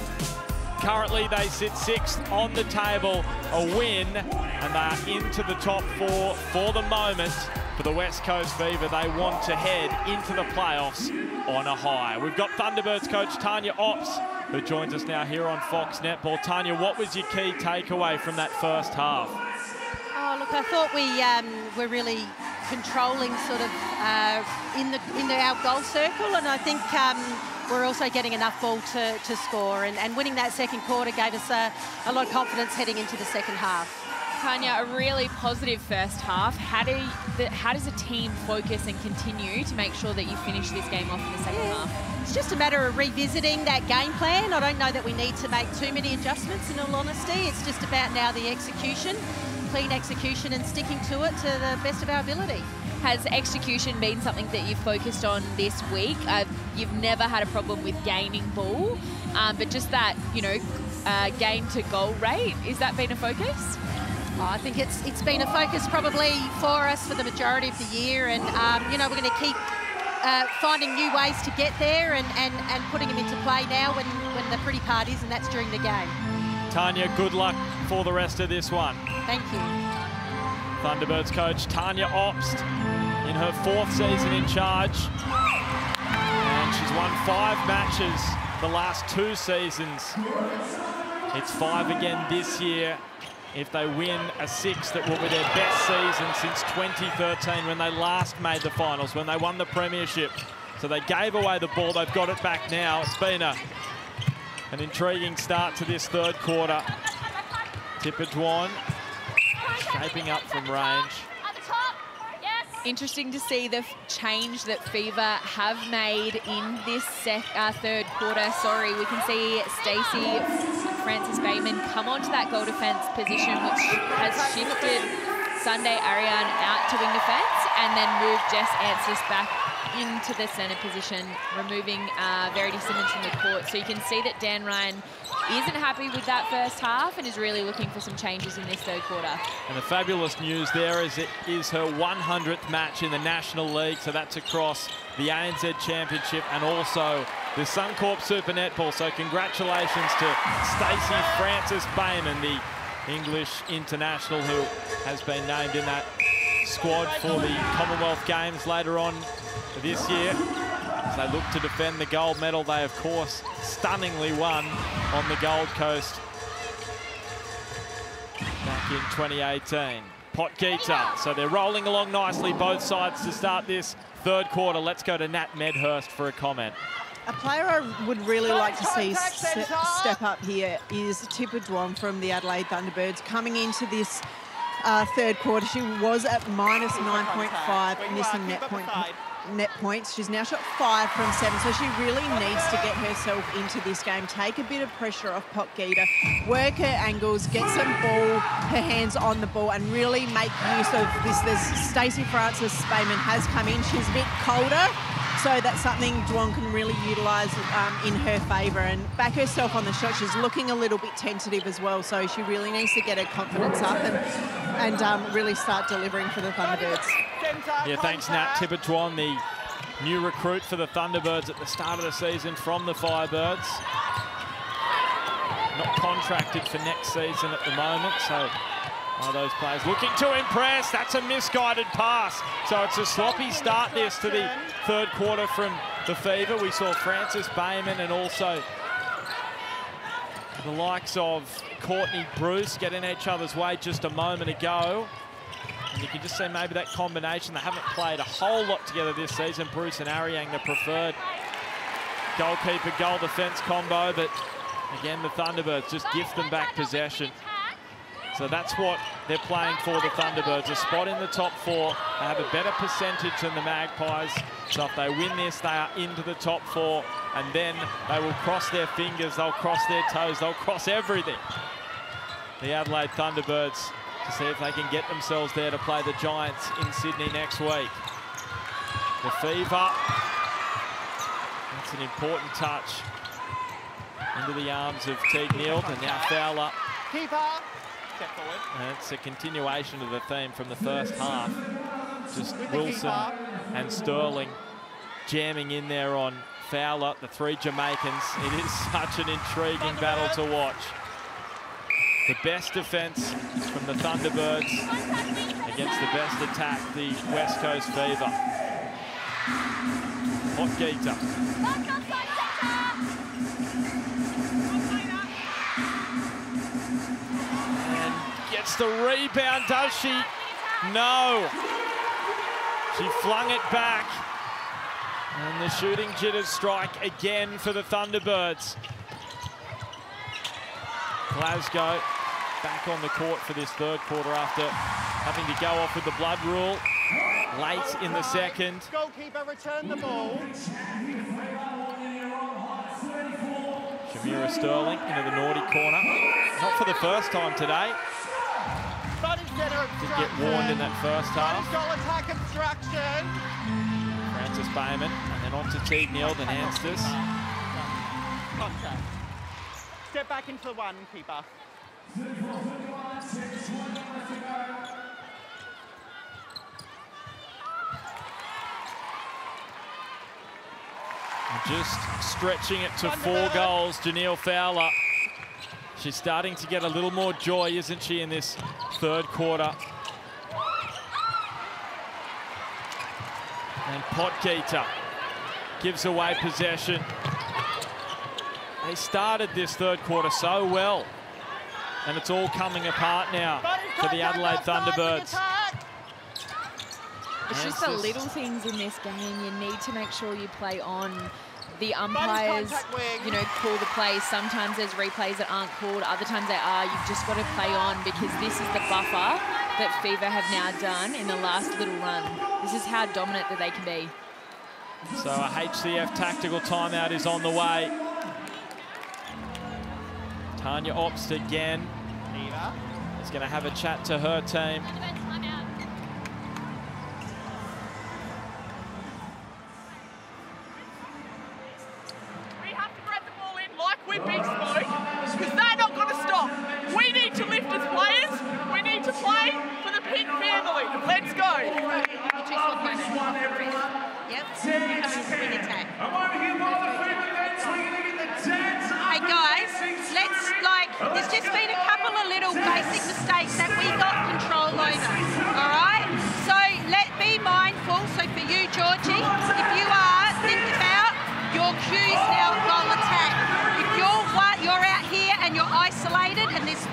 Currently, they sit sixth on the table, a win, and they are into the top four for the moment. For the West Coast Fever, they want to head into the playoffs on a high. We've got Thunderbirds coach Tanja Obst, who joins us now here on Fox Netball. Tanja, what was your key takeaway from that first half? Oh, look, I thought we um, were really controlling sort of uh, in the in the, our goal circle, and I think um, we're also getting enough ball to, to score. And, and winning that second quarter gave us a, a lot of confidence heading into the second half. Tanja, a really positive first half. How do you, the, how does a team focus and continue to make sure that you finish this game off in the second Yeah. half? It's just a matter of revisiting that game plan. I don't know that we need to make too many adjustments in all honesty. It's just about now the execution, clean execution and sticking to it to the best of our ability. Has execution been something that you've focused on this week? Uh, you've never had a problem with gaining ball, um, but just that, you know, uh, game to goal rate, is that been a focus? Oh, I think it's it's been a focus probably for us for the majority of the year, and um, you know we're going to keep uh, finding new ways to get there and, and, and putting them into play now when, when the pretty part is, and that's during the game. Tanja, good luck for the rest of this one. Thank you. Thunderbirds coach Tanja Obst in her fourth season in charge. And she's won five matches the last two seasons. It's five again this year. If they win a six, that will be their best season since 2013 when they last made the finals, when they won the premiership. So they gave away the ball. They've got it back now. It's been a, an intriguing start to this third quarter. Tippah Dwan shaping up from range. Interesting to see the change that Fever have made in this uh, third quarter. Sorry, we can see Stacey Francis Bayman come onto that goal defence position, which has shifted Sunday Aryang out to wing defence and then moved Jess Anstiss back into the centre position, removing uh, Verity Simmons from the court. So you can see that Dan Ryan isn't happy with that first half and is really looking for some changes in this third quarter. And the fabulous news there is it is her 100th match in the National League, so that's across the ANZ Championship and also the Suncorp Super Netball. So congratulations to Stacey Francis Bayman, the English international who has been named in that squad for the Commonwealth Games later on this year. As they look to defend the gold medal, they of course stunningly won on the Gold Coast back in 2018. Potgieter, so they're rolling along nicely, both sides to start this third quarter. Let's go to Nat Medhurst for a comment. A player I would really like to see se- step up here is Tippah Dwan from the Adelaide Thunderbirds. Coming into this uh, third quarter, she was at minus 9.5 missing net, point, net points. She's now shot five from seven, so she really needs to get herself into this game, take a bit of pressure off Potgieter, work her angles, get some ball, her hands on the ball, and really make use of this. There's Stacey Francis Bayman has come in. She's a bit colder. So that's something Dwan can really utilise um, in her favour and back herself on the shot. She's looking a little bit tentative as well, so she really needs to get her confidence up and and um, really start delivering for the Thunderbirds. Yeah, thanks Nat contact. Tippah Dwan, the new recruit for the Thunderbirds at the start of the season from the Firebirds. Not contracted for next season at the moment, so of those players looking to impress. That's a misguided pass. So it's a sloppy start this to the third quarter from the Fever. We saw Francis Bayman and also the likes of Courtney Bruce get in each other's way just a moment ago. And you can just see maybe that combination. They haven't played a whole lot together this season. Bruce and Aryang, the preferred goalkeeper goal defence combo. But again, the Thunderbirds just gift them back possession. So that's what they're playing for, the Thunderbirds. A spot in the top four. They have a better percentage than the Magpies. So if they win this, they are into the top four. And then they will cross their fingers, they'll cross their toes, they'll cross everything. The Adelaide Thunderbirds to see if they can get themselves there to play the Giants in Sydney next week. The Fever. That's an important touch into the arms of Teague-Neeld and now Fowler. Keeper. And it's a continuation of the theme from the first half. Just Wilson and Sterling jamming in there on Fowler, the three Jamaicans. It is <laughs> such an intriguing battle to watch. The best defence from the Thunderbirds against the best attack, the West Coast Fever. Potgieter. Gets the rebound, does she? No. She flung it back. And the shooting jitters strike again for the Thunderbirds. Glasgow back on the court for this third quarter after having to go off with the blood rule late in the second. Goalkeeper return the ball. Shamera Sterling into the naughty corner. Not for the first time today. Did get warned in that first half. Bunny's goal attack obstruction. Francis Bayman, and then on to Teague-Neeld, then Anstiss. Step back into the one, keeper. Just stretching it to four goals, Jhaniele Fowler. She's starting to get a little more joy, isn't she, in this third quarter. And Potgieter gives away possession. They started this third quarter so well. And it's all coming apart now for the Adelaide Thunderbirds. It's just the little things in this game. You need to make sure you play on. The umpires, you know, call the plays. Sometimes there's replays that aren't called. Other times they are. You've just got to play on because this is the buffer that Fever have now done in the last little run. This is how dominant that they can be. So a HCF tactical timeout is on the way. Tanja Obst again Eva. is going to have a chat to her team. Spoke, because they're not going to stop. We need to lift as players. We need to play for the Pink family. Let's go. Hey guys, let's like, there's just been a couple of little basic mistakes that we got control over. All right? So let be mindful. So for you, Georgie,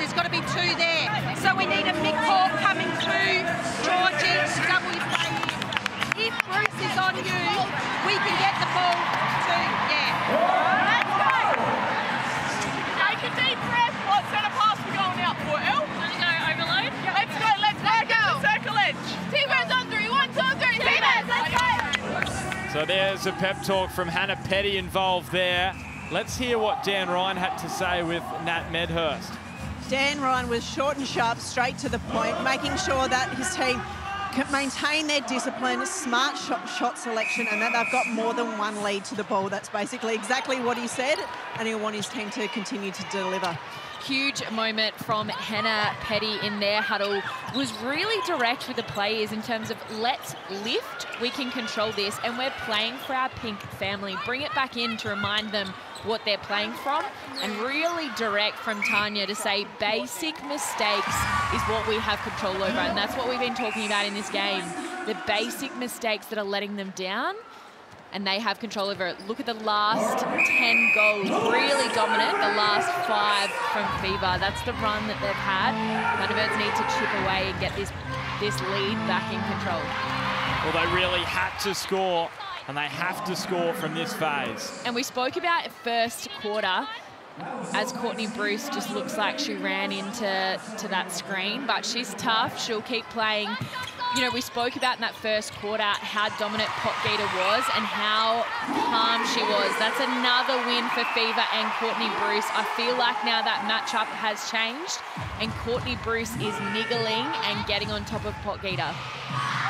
there's there's got to be two there. So we need a big ball coming through, Georgie, double your play in. If Bruce is on you, we can get the ball to yeah. Let's go. Take a deep breath. What centre pass we going out for, El? Want to go overload? Let's go. Let's go. Get circle edge. T-Birds on three. One, two, three. T-Birds, let's go. So there's a pep talk from Hannah Petty involved there. Let's hear what Dan Ryan had to say with Nat Medhurst. Dan Ryan was short and sharp, straight to the point, making sure that his team can maintain their discipline, smart shot, shot selection, and that they've got more than one lead to the ball. That's basically exactly what he said, and he'll want his team to continue to deliver. Huge moment from Hannah Petty in their huddle was really direct with the players in terms of let's lift, we can control this, and we're playing for our pink family. Bring it back in to remind them what they're playing from, and really direct from Tanja to say basic mistakes is what we have control over, and that's what we've been talking about in this game. The basic mistakes that are letting them down and they have control over it. Look at the last 10 goals, really dominant. The last five from Fever. That's the run that they've had. Thunderbirds need to chip away and get this, this lead back in control. Well, they really had to score, and they have to score from this phase. And we spoke about first quarter as Courtney Bruce just looks like she ran into to that screen, but she's tough. She'll keep playing. You know, we spoke about in that first quarter how dominant Potgieter was and how calm she was. That's another win for Fever and Courtney Bruce. I feel like now that matchup has changed and Courtney Bruce is niggling and getting on top of Potgieter.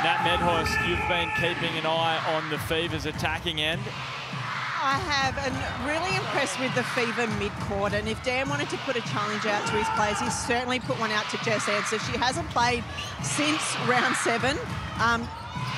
Nat Medhurst, you've been keeping an eye on the Fever's attacking end. I have, and really impressed with the Fever mid-court. And if Dan wanted to put a challenge out to his players, he's certainly put one out to Jess Anstiss. She hasn't played since round seven. Um,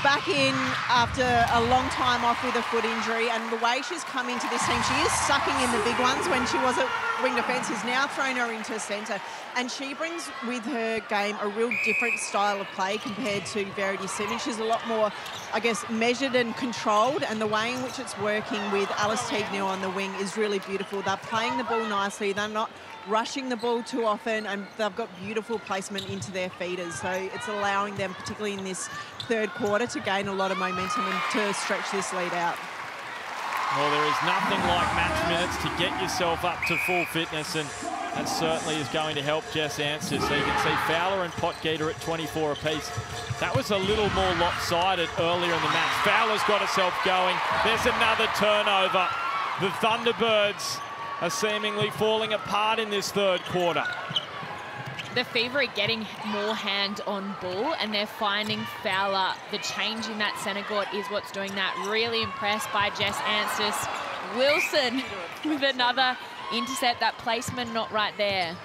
back in after a long time off with a foot injury, and the way she's come into this team, she is sucking in the big ones when she was at wing defence, has now thrown her into centre. And she brings with her game a real different style of play compared to Verity Simmons. She's a lot more, I guess, measured and controlled. And the way in which it's working with Alice Teague on the wing is really beautiful. They're playing the ball nicely. They're not rushing the ball too often and they've got beautiful placement into their feeders. So it's allowing them, particularly in this third quarter, to gain a lot of momentum and to stretch this lead out. Well, there is nothing like match minutes to get yourself up to full fitness, and that certainly is going to help Jess Anstiss. So you can see Fowler and Potgieter at 24 apiece. That was a little more lopsided earlier in the match. Fowler's got herself going. There's another turnover. The Thunderbirds are seemingly falling apart in this third quarter. The Fever are getting more hand on ball and they're finding Fowler. The change in that centre court is what's doing that. Really impressed by Jess Anstiss. Wilson <laughs> with another intercept. That placement not right there.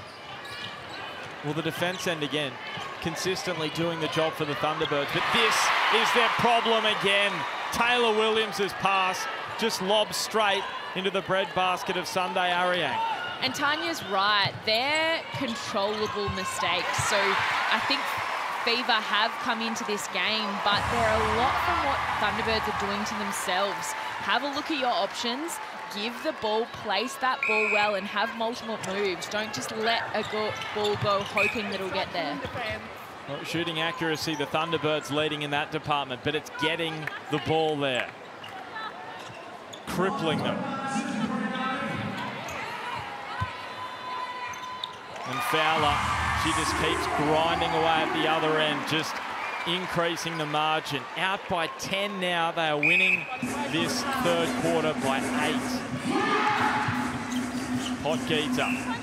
Well, the defence end again, consistently doing the job for the Thunderbirds. But this is their problem again. Tayla Williams' pass just lobs straight into the breadbasket of Sunday Aryang. And Tanja's right, they're controllable mistakes. So I think Fever have come into this game, but they're a lot from what Thunderbirds are doing to themselves. Have a look at your options, give the ball, place that ball well, and have multiple moves. Don't just let a go ball go hoping that it'll get there. Well, shooting accuracy, the Thunderbirds leading in that department, but it's getting the ball there. Crippling them. And Fowler, she just keeps grinding away at the other end, just increasing the margin. Out by 10 now. They are winning this third quarter by eight. Potgieter.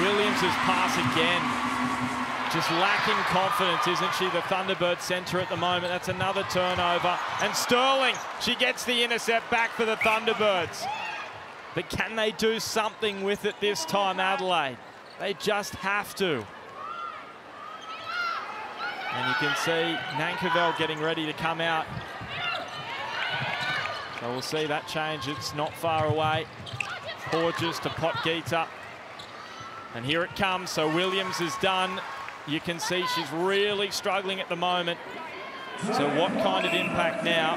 Williams' pass again. Just lacking confidence, isn't she? The Thunderbird centre at the moment. That's another turnover. And Sterling, she gets the intercept back for the Thunderbirds. But can they do something with it this time, Adelaide? They just have to. And you can see Nankivell getting ready to come out. So we'll see that change. It's not far away. Horjus to Potgieter. And here it comes. So Williams is done. You can see she's really struggling at the moment. So what kind of impact now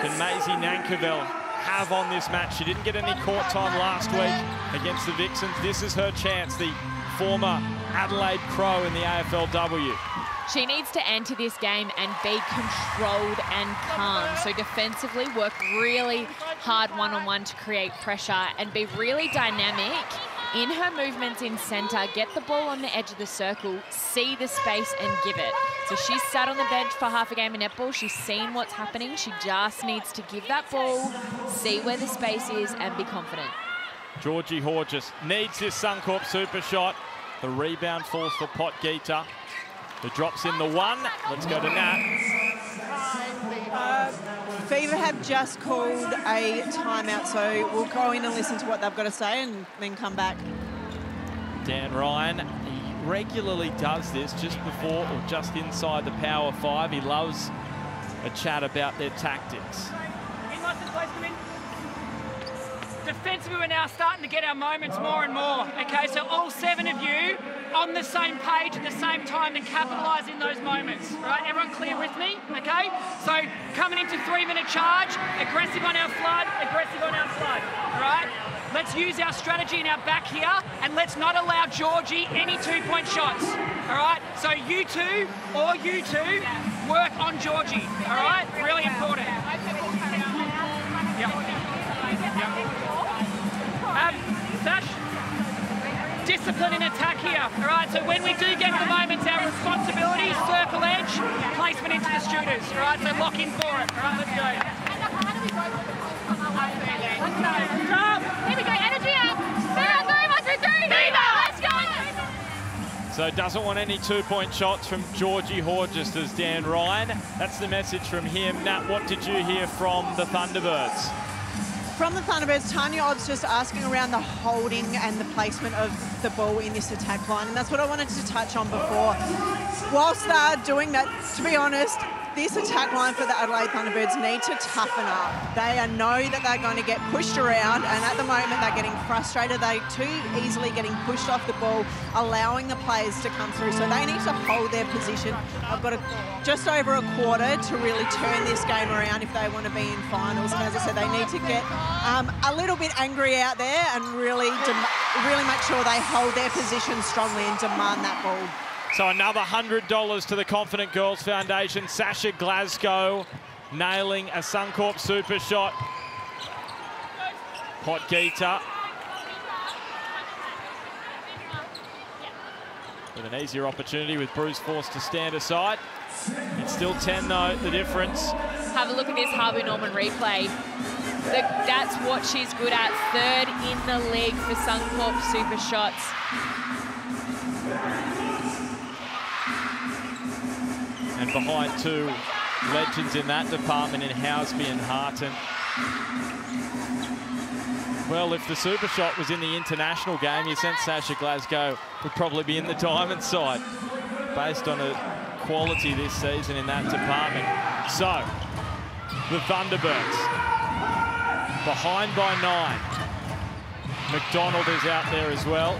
can Maisie Nankivell have on this match? She didn't get any court time last week against the Vixens. This is her chance, the former Adelaide Crow in the AFLW. She needs to enter this game and be controlled and calm. So defensively, work really hard one-on-one -on -one to create pressure and be really dynamic in her movements in centre, get the ball on the edge of the circle, see the space and give it. So she's sat on the bench for half a game of netball. She's seen what's happening. She just needs to give that ball, see where the space is and be confident. Georgie Horjus needs this Suncorp super shot. The rebound falls for Potgieter. The drops in the one. Let's go to Nat. Uh, Fever have just called a timeout, so we'll go in and listen to what they've got to say and then come back. Dan Ryan, he regularly does this just before or just inside the power five. He loves a chat about their tactics. Defensively, we're now starting to get our moments more and more. Okay, so all seven of you on the same page at the same time and capitalise in those moments. Right, everyone clear with me? Okay, so coming into three-minute charge, aggressive on our flood, aggressive on our flood. Right. Let's use our strategy in our back here and let's not allow Georgie any two-point shots. All right? So you two or you two work on Georgie. All right? Really important. Yep. Yep. Um, Sash, discipline in attack here. All right, so when we do get the moments, our responsibility, circle edge, placement into the shooters. All right, so lock in for it. All right, let's go. Let's go. Stop. Here we go, energy up. Viva, three, one, two, three. Let's go. So doesn't want any two-point shots from Georgie Horjus as Dan Ryan. That's the message from him. Nat, what did you hear from the Thunderbirds? From the Thunderbirds, Tanja Obst's just asking around the holding and the placement of the ball in this attack line, and that's what I wanted to touch on before. Whilst they're doing that, to be honest, this attack line for the Adelaide Thunderbirds need to toughen up. They know that they're going to get pushed around, and at the moment they're getting frustrated. They're too easily getting pushed off the ball, allowing the players to come through. So they need to hold their position. I've got a, just over a quarter to really turn this game around if they want to be in finals. And as I said, they need to get um, a little bit angry out there and really, really make sure they hold their position strongly and demand that ball. So another $100 to the Confident Girls Foundation. Sasha Glasgow nailing a Suncorp super shot. Potgieter. With an easier opportunity with Bruce forced to stand aside. It's still 10 though, the difference. Have a look at this Harvey Norman replay. The, that's what she's good at. Third in the league for Suncorp super shots. And behind two legends in that department in Housby and Harten. Well, if the super shot was in the international game, you sense Sasha Glasgow would probably be in the diamond side based on a quality this season in that department. So, the Thunderbirds behind by nine. McDonald is out there as well.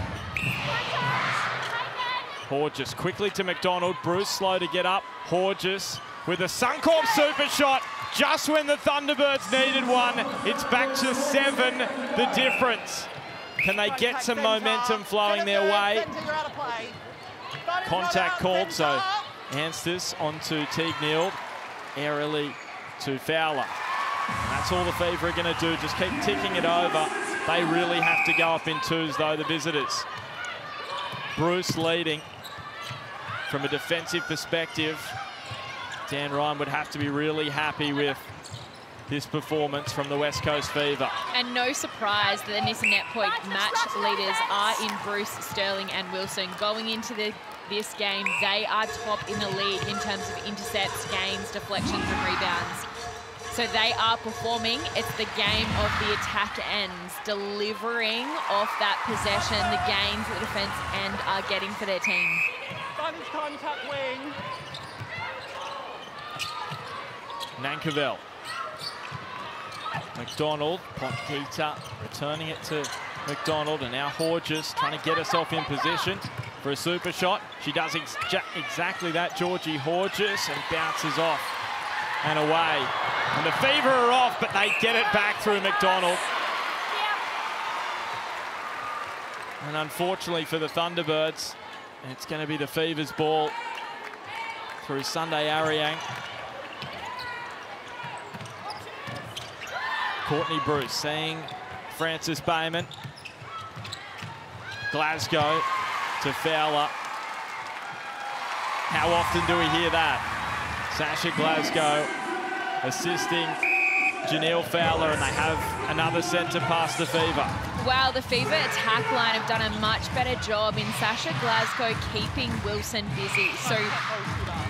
Horjus quickly to McDonald. Bruce slow to get up. Horjus with a Suncorp super shot just when the Thunderbirds needed one. It's back to seven, the difference. Can they get some momentum flowing their way? Contact called, so Anstiss onto Teague-Neeld, airily to Fowler. That's all the Fever are going to do, just keep ticking it over. They really have to go up in twos, though, the visitors. Bruce leading from a defensive perspective, Dan Ryan would have to be really happy with this performance from the West Coast Fever. And no surprise that the Nissan Net Point match leaders are in Bruce, Sterling and Wilson. Going into the, this game, they are top in the league in terms of intercepts, gains, deflections and rebounds. So they are performing. It's the game of the attack ends, delivering off that possession, the gains the defence end are getting for their team. Advantage contact wing. Nankivell. McDonald, Potgieter returning it to McDonald, and now Horjus trying to get herself in position for a super shot. She does ex exactly that, Georgie Horjus, and bounces off and away. And the Fever are off, but they get it back through McDonald. And unfortunately for the Thunderbirds, it's going to be the Fever's ball through Sunday Aryang. Courtney Bruce seeing Francis Bayman. Glasgow to Fowler. How often do we hear that? Sasha Glasgow assisting Jhaniele Fowler, and they have another centre pass the Fever. Wow, the Fever attack line have done a much better job in Sasha Glasgow keeping Wilson busy. So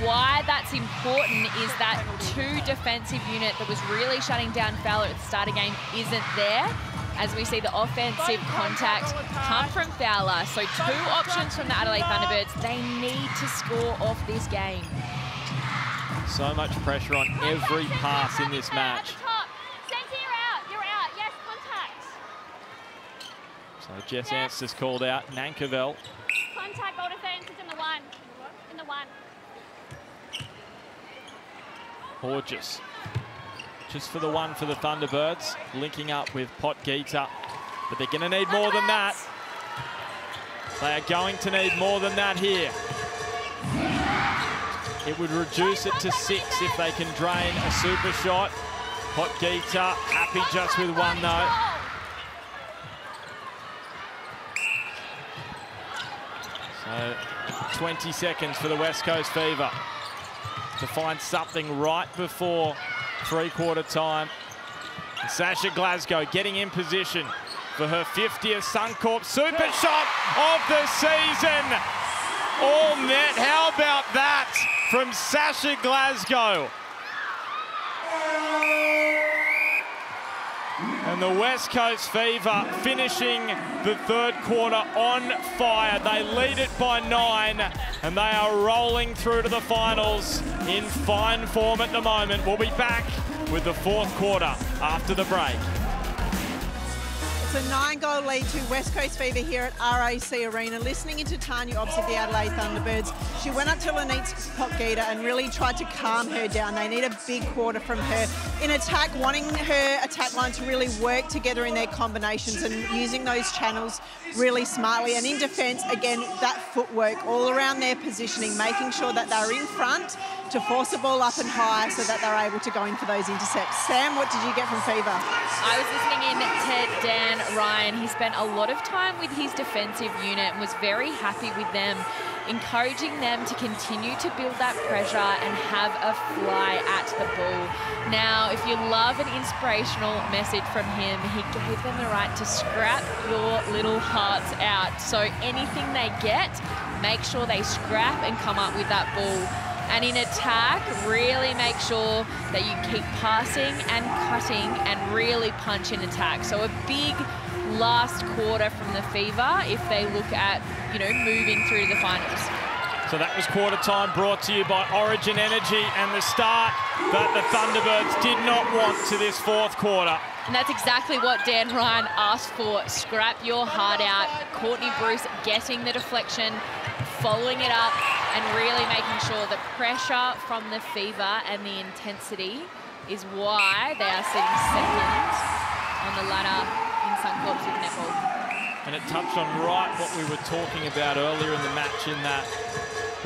why that's important is that two defensive unit that was really shutting down Fowler at the start of game isn't there. As we see the offensive contact come from Fowler. So two options from the Adelaide Thunderbirds. They need to score off this game. So much pressure on every pass in this match. So Jess Anstiss called out. Nankivell. Contact all defenses in the one. In the one. Horjus. Just for the one for the Thunderbirds. Linking up with Potgieter. But they're going to need more than that. They are going to need more than that here. It would reduce it to six if they can drain a super shot. Potgieter happy just with one though. So 20 seconds for the West Coast Fever to find something right before three-quarter time. Sasha Glasgow getting in position for her 50th Suncorp super shot of the season. All net, how about that from Sasha Glasgow? And the West Coast Fever finishing the third quarter on fire. They lead it by nine and they are rolling through to the finals in fine form at the moment. We'll be back with the fourth quarter after the break. It's a nine-goal lead to West Coast Fever here at RAC Arena. Listening into Tanja Obst of the Adelaide Thunderbirds, she went up to Lenize Potgieter and really tried to calm her down. They need a big quarter from her in attack, wanting her attack line to really work together in their combinations and using those channels really smartly. And in defence, again, that footwork all around their positioning, making sure that they're in front to force the ball up and high so that they're able to go in for those intercepts. Sam, what did you get from Fever? I was listening in to Dan Ryan. He spent a lot of time with his defensive unit and was very happy with them, encouraging them to continue to build that pressure and have a fly at the ball. Now, if you love an inspirational message from him, he gave them the right to scrap your little hearts out. So anything they get, make sure they scrap and come up with that ball. And in attack, really make sure that you keep passing and cutting and really punch in attack. So a big last quarter from the Fever if they look at, you know, moving through the finals. So that was quarter time brought to you by Origin Energy and the start that the Thunderbirds did not want to this fourth quarter. And that's exactly what Dan Ryan asked for. Scrap your heart out. Courtney Bruce getting the deflection, following it up, and really making sure the pressure from the fever and the intensity is why they are sitting second on the ladder in Suncorp Super Netball. And it touched on right what we were talking about earlier in the match in that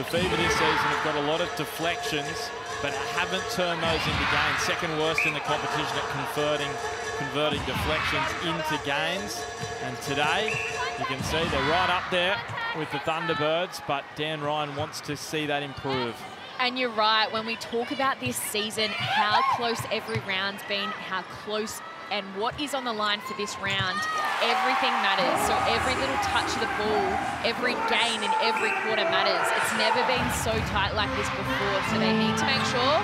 the Fever this season have got a lot of deflections, but haven't turned those into gains. Second worst in the competition at converting converting deflections into gains. And today, you can see they're right up there with the Thunderbirds, but Dan Ryan wants to see that improve. And you're right, when we talk about this season, how close every round's been, how close and what is on the line for this round, everything matters. So every little touch of the ball, every gain in every quarter matters. It's never been so tight like this before, so they need to make sure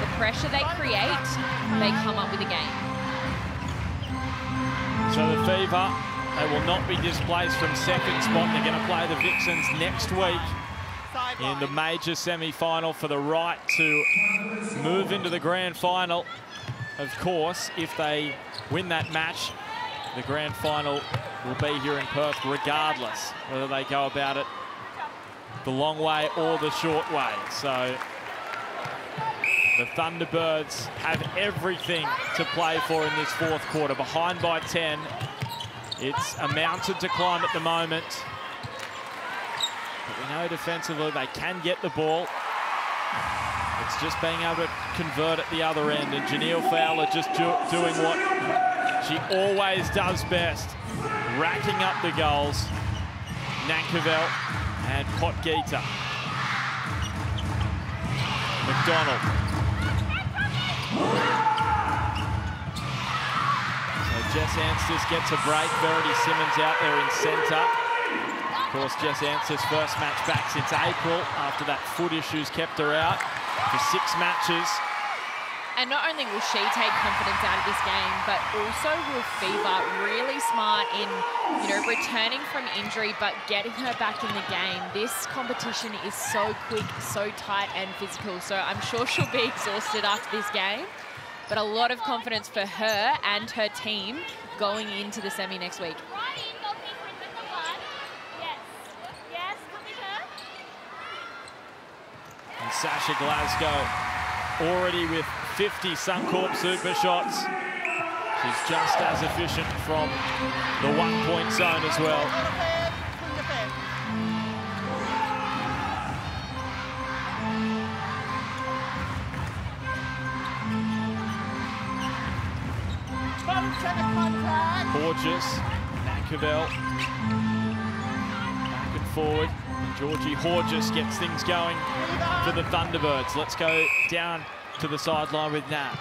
the pressure they create, they come up with a game. So the Fever, they will not be displaced from second spot. They're going to play the Vixens next week in the major semi-final for the right to move into the grand final. Of course, if they win that match, the grand final will be here in Perth regardless whether they go about it the long way or the short way. So the Thunderbirds have everything to play for in this fourth quarter. Behind by 10. It's a mountain to climb at the moment. But we know defensively they can get the ball. It's just being able to convert at the other end. And Jhaniele Fowler just do doing what she always does best, racking up the goals. Nankivell and Potgieter. McDonald. Jess Anstiss gets a break. Verity Simmons out there in centre. Of course, Jess Anstiss first match back since April after that foot issues kept her out for six matches. And not only will she take confidence out of this game, but also will Fever really smart in, you know, returning from injury, but getting her back in the game. This competition is so quick, so tight and physical. So I'm sure she'll be <laughs> exhausted after this game. But a lot of confidence for her and her team going into the semi next week. And Sasha Glasgow already with 50 Suncorp super shots. She's just as efficient from the one-point zone as well. Horjus, Nankivell, back and forward. Georgie Horjus gets things going for the Thunderbirds. Let's go down to the sideline with Nat.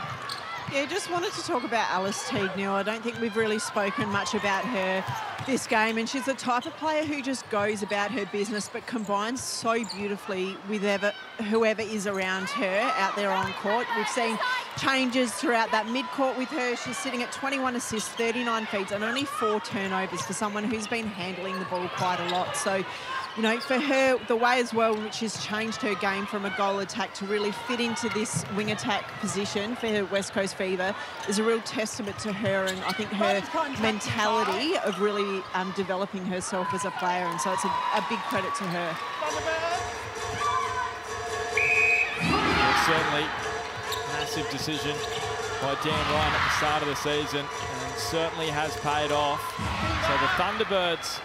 Yeah, just wanted to talk about Alice Teague now. I don't think we've really spoken much about her this game, and she's the type of player who just goes about her business but combines so beautifully with ever, whoever is around her out there on court. We've seen changes throughout that mid-court with her. She's sitting at 21 assists, 39 feeds, and only four turnovers for someone who's been handling the ball quite a lot. So you know, for her, the way as well which she's changed her game from a goal attack to really fit into this wing attack position for her West Coast Fever is a real testament to her and I think her mentality of really um, developing herself as a player. And so it's a, a big credit to her. Well, certainly massive decision by Dan Ryan at the start of the season and certainly has paid off. So the Thunderbirds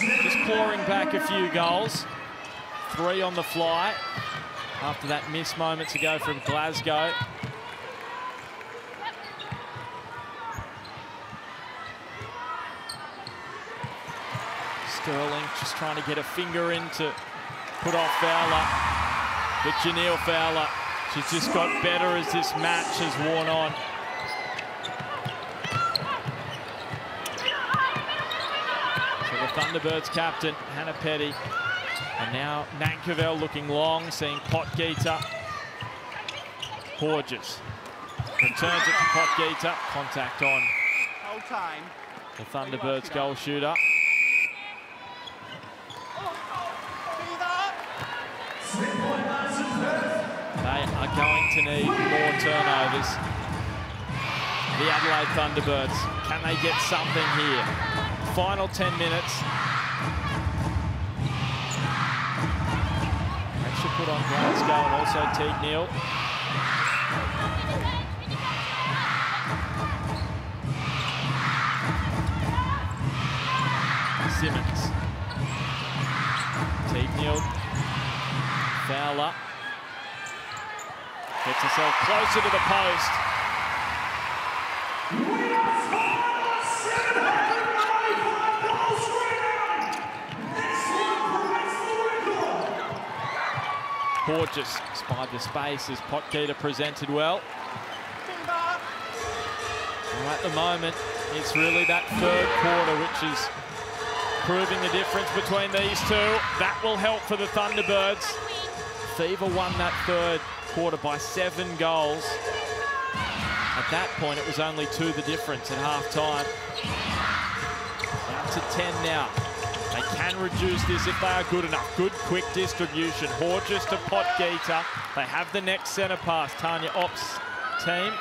just clawing back a few goals. Three on the fly after that miss moments ago from Glasgow. Sterling just trying to get a finger in to put off Fowler. But Jhaniele Fowler, she's just got better as this match has worn on. Thunderbirds captain, Hannah Petty. And now Nankivell looking long, seeing Potgieter. Horjus. Returns it to Potgieter. Contact on time. the Thunderbirds goal shooter. They are going to need more turnovers. The Adelaide Thunderbirds, can they get something here? Final 10 minutes. Pressure put on Glasgow and also Teague-Neeld. Simmons. Teague-Neeld. Fowler. Gets herself closer to the post. Horjus spied the space as Potgieter presented well. At the moment, it's really that third quarter which is proving the difference between these two. That will help for the Thunderbirds. Fever won that third quarter by seven goals. At that point, it was only two the difference at half time. Down to 10 now. Can reduce this if they are good enough. Good quick distribution. Horjus to Potgieter. They have the next centre pass. Tanja Obst team.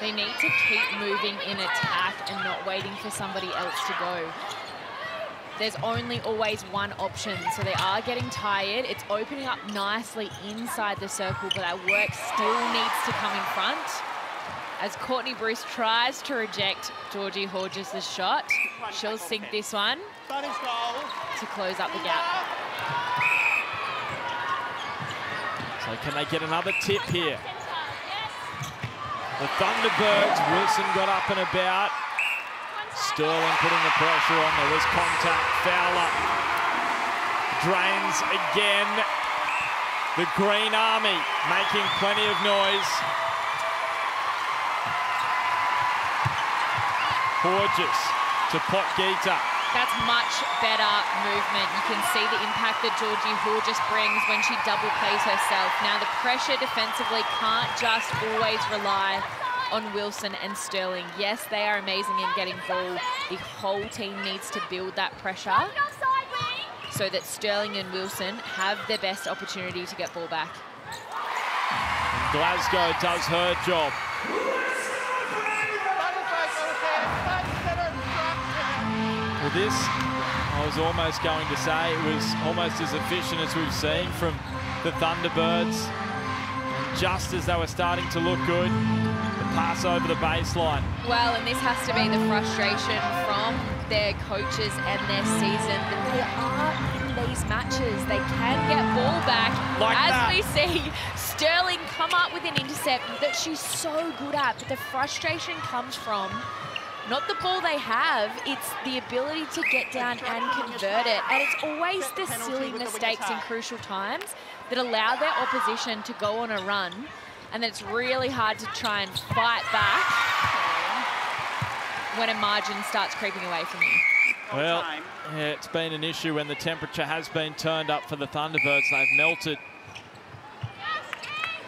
They need to keep moving in attack and not waiting for somebody else to go. There's only always one option, so they are getting tired. It's opening up nicely inside the circle, but that work still needs to come in front as Courtney Bruce tries to reject Georgie Horjus' shot. She'll sink this one to close up the gap. So can they get another tip here? The Thunderbirds, Wilson got up and about. Sterling putting the pressure on. There was contact. Fowler drains again. The Green Army making plenty of noise. Horjus to Potgieter. That's much better movement. You can see the impact that Georgie Horjus brings when she double plays herself. Now the pressure defensively can't just always rely on Wilson and Sterling. Yes, they are amazing in getting ball. The whole team needs to build that pressure so that Sterling and Wilson have their best opportunity to get ball back. Glasgow does her job. This, I was almost going to say, it was almost as efficient as we've seen from the Thunderbirds. And just as they were starting to look good, the pass over the baseline. Well, and this has to be the frustration from their coaches and their season that they are in these matches. They can get ball back. Like As that. we see Sterling come up with an intercept that she's so good at, but the frustration comes from not the ball they have, it's the ability to get down and convert it. And it's always the silly mistakes in crucial times that allow their opposition to go on a run. And it's really hard to try and fight back. when a margin starts creeping away from you. Well, yeah, it's been an issue when the temperature has been turned up for the Thunderbirds. They've melted.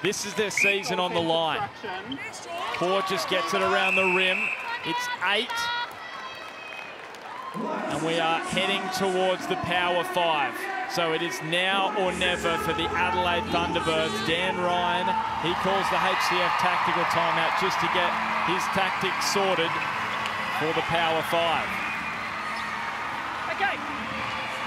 This is their season on the line. Porteous gets it around the rim. It's eight. And we are heading towards the power five. So it is now or never for the Adelaide Thunderbirds. Dan Ryan, he calls the HCF tactical timeout just to get his tactics sorted for the power five. Okay,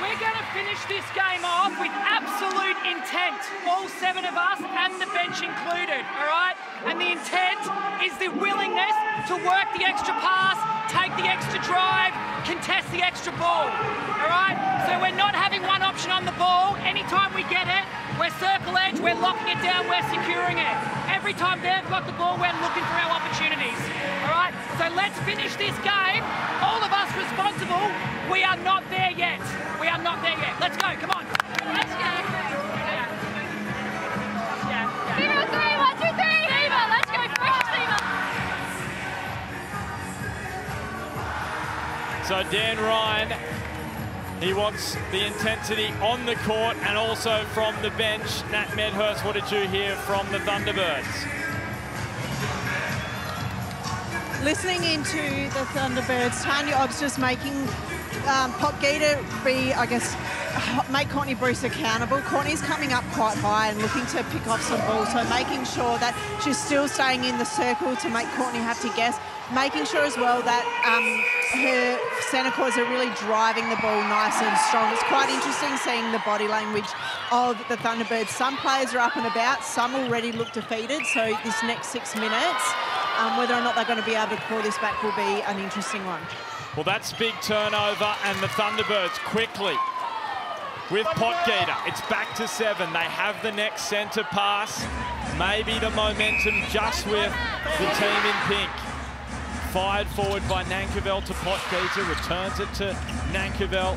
we're going to finish this game off with absolute intent. All seven of us and the bench included, all right? And the intent is the willingness to work the extra pass, take the extra drive, contest the extra ball, all right? So we're not having one option on the ball. Anytime we get it, we're circle edge, we're locking it down, we're securing it. Every time they've got the ball, we're looking for our opportunities, all right? So let's finish this game. All of us responsible. We are not there yet. We are not there yet. Let's go, come on. Let's go. So Dan Ryan, he wants the intensity on the court and also from the bench. Nat Medhurst, what did you hear from the Thunderbirds? Listening into the Thunderbirds, Tanja Obst just making um, Potgieter be, I guess, make Courtney Bruce accountable. Courtney's coming up quite high and looking to pick off some balls, so making sure that she's still staying in the circle to make Courtney have to guess. Making sure as well that um, her centre cores are really driving the ball nice and strong. It's quite interesting seeing the body language of the Thunderbirds. Some players are up and about, some already look defeated, so this next six minutes, um, whether or not they're going to be able to claw this back will be an interesting one. Well, that's big turnover, and the Thunderbirds quickly with Potgieter. It's back to seven. They have the next centre pass. Maybe the momentum just with the team in pink. Fired forward by Nankivell to Potgieter, returns it to Nankivell.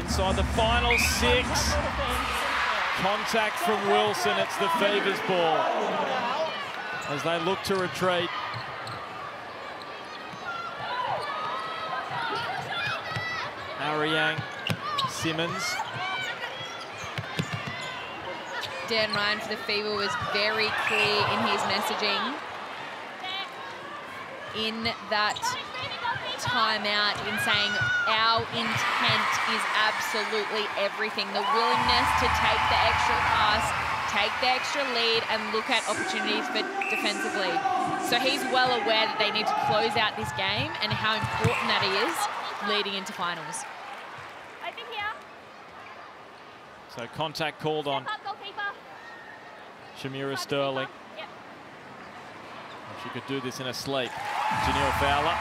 Inside the final six. Contact from Wilson, it's the Fevers ball. As they look to retreat. Aryang, Simmons. Dan Ryan for the Fever was very clear in his messaging in that timeout in saying our intent is absolutely everything. The willingness to take the extra pass, take the extra lead and look at opportunities for defensively. So he's well aware that they need to close out this game and how important that is leading into finals. So contact called on Step. Shamera Sterling. She could do this in a sleep. Jhaniele Fowler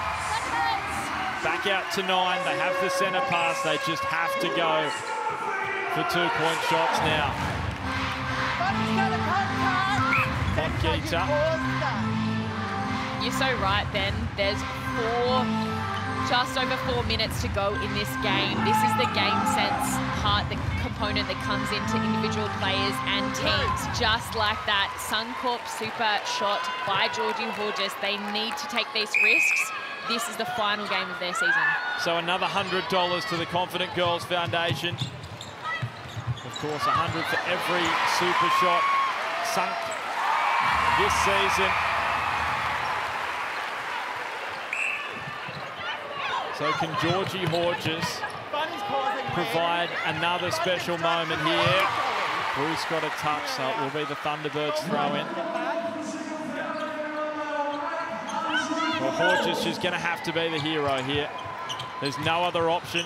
back out to nine. They have the centre pass. They just have to go for two-point shots now. Potgieter. You're so right, Ben. There's four, just over four minutes to go in this game. This is the game sense part, the component that comes into individual players and teams. Just like that, Suncorp super shot by Georgie Horjus. They need to take these risks. This is the final game of their season. So another $100 to the Confident Girls Foundation. Of course, 100 for every super shot sunk this season. So can Georgie Horjus provide another special moment here? Bruce got a touch, so it will be the Thunderbirds throw in. Well, is going to have to be the hero here. There's no other option.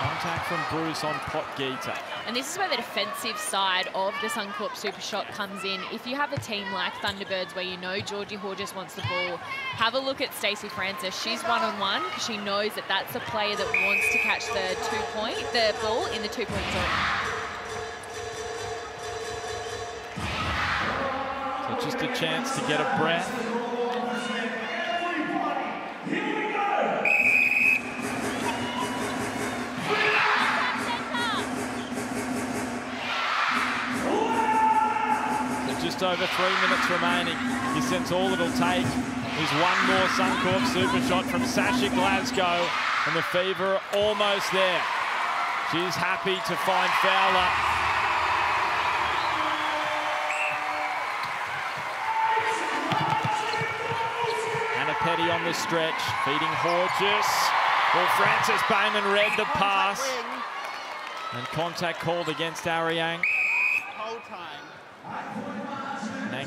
Contact from Bruce on Potgieter. And this is where the defensive side of the Suncorp Super Shot comes in. If you have a team like Thunderbirds where you know Georgie Horjus wants the ball, have a look at Stacey Francis. She's one-on-one because she knows that that's a player that wants to catch the two-point, the ball in the two-point zone. So just a chance to get a breath. Just over three minutes remaining. He sends all it'll take is one more Suncorp super shot from Sasha Glasgow, and the Fever are almost there. She's happy to find Fowler. Hannah Petty on the stretch, feeding Horjus. Well, Francis Bayman read the pass. And contact called against Aryang. Whole time.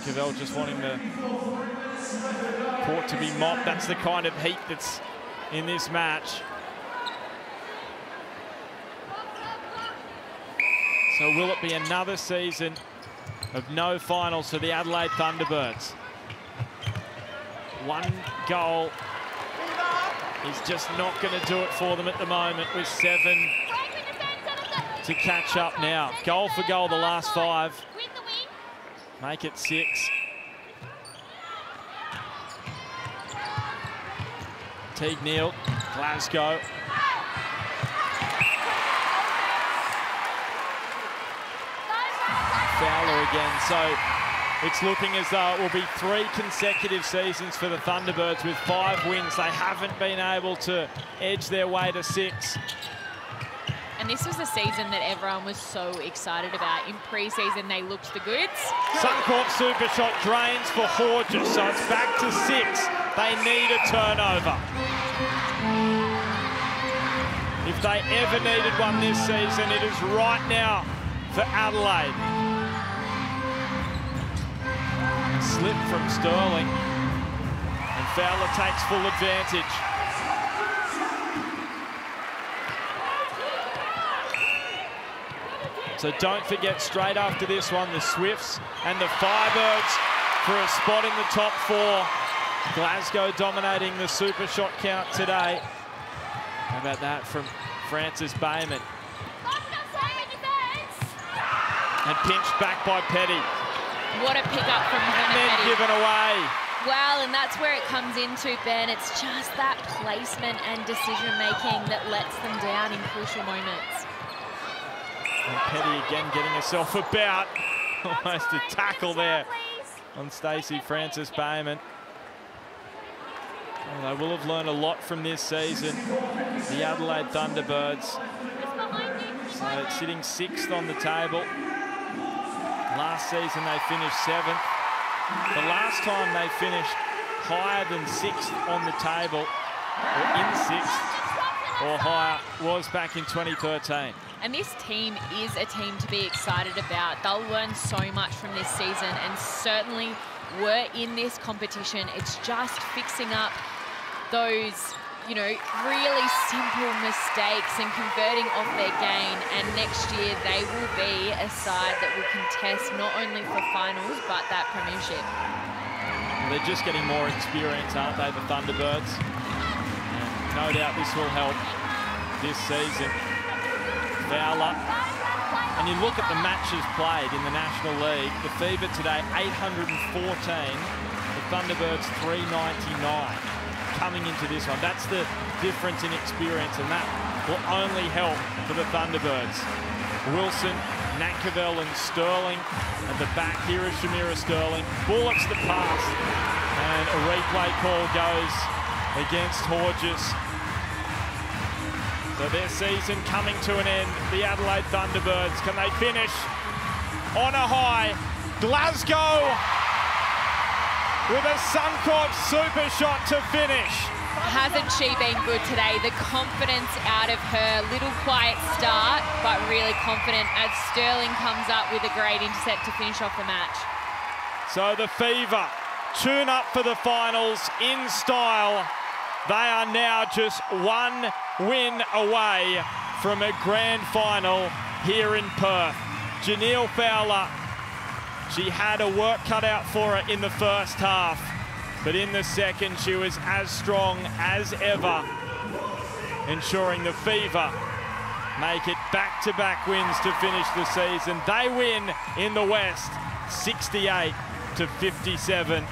Nankivell just wanting the court to be mopped. That's the kind of heat that's in this match. So will it be another season of no finals for the Adelaide Thunderbirds? One goal is just not going to do it for them at the moment with seven to catch up now. Goal for goal the last five. Make it six. Teague-Neeld, Glasgow. Fowler again. So it's looking as though it will be three consecutive seasons for the Thunderbirds with five wins. They haven't been able to edge their way to six. And this was a season that everyone was so excited about. In pre-season, they looked the goods. Suncorp super shot drains for Horjus, so it's back to six. They need a turnover. If they ever needed one this season, it is right now for Adelaide. Slip from Sterling. And Fowler takes full advantage. So don't forget, straight after this one, the Swifts and the Firebirds for a spot in the top four. Glasgow dominating the super shot count today. How about that from Francis Bayman? And pinched back by Petty. What a pickup from And then Petty. given away. Well, and that's where it comes into, Ben. It's just that placement and decision-making that lets them down in crucial moments. And Petty again getting herself about. <laughs> Almost a tackle there on Stacey Francis Bayman. Well, they will have learned a lot from this season. The Adelaide Thunderbirds. So sitting sixth on the table. Last season they finished seventh. The last time they finished higher than sixth on the table, or in sixth, or higher, was back in 2013. And this team is a team to be excited about. They'll learn so much from this season and certainly were in this competition. It's just fixing up those, you know, really simple mistakes and converting off their gain. And next year they will be a side that will contest not only for finals, but that premiership. They're just getting more experience, aren't they, the Thunderbirds? And no doubt this will help this season. Fowler. And you look at the matches played in the National League. The Fever today, 814. The Thunderbirds, 399 coming into this one. That's the difference in experience, and that will only help for the Thunderbirds. Wilson, Nankivell and Sterling at the back. Here is Shamera Sterling. Bullocks the pass. And a replay call goes against Horjus. So their season coming to an end. The Adelaide Thunderbirds, can they finish on a high? Glasgow with a Suncorp super shot to finish. Hasn't she been good today? The confidence out of her, little quiet start, but really confident as Sterling comes up with a great intercept to finish off the match. So the Fever tune up for the finals in style. They are now just one win away from a grand final here in Perth. Jhaniele Fowler, she had a work cut out for her in the first half, but in the second she was as strong as ever, ensuring the Fever make it back-to-back wins to finish the season. They win in the West, 68 to 57.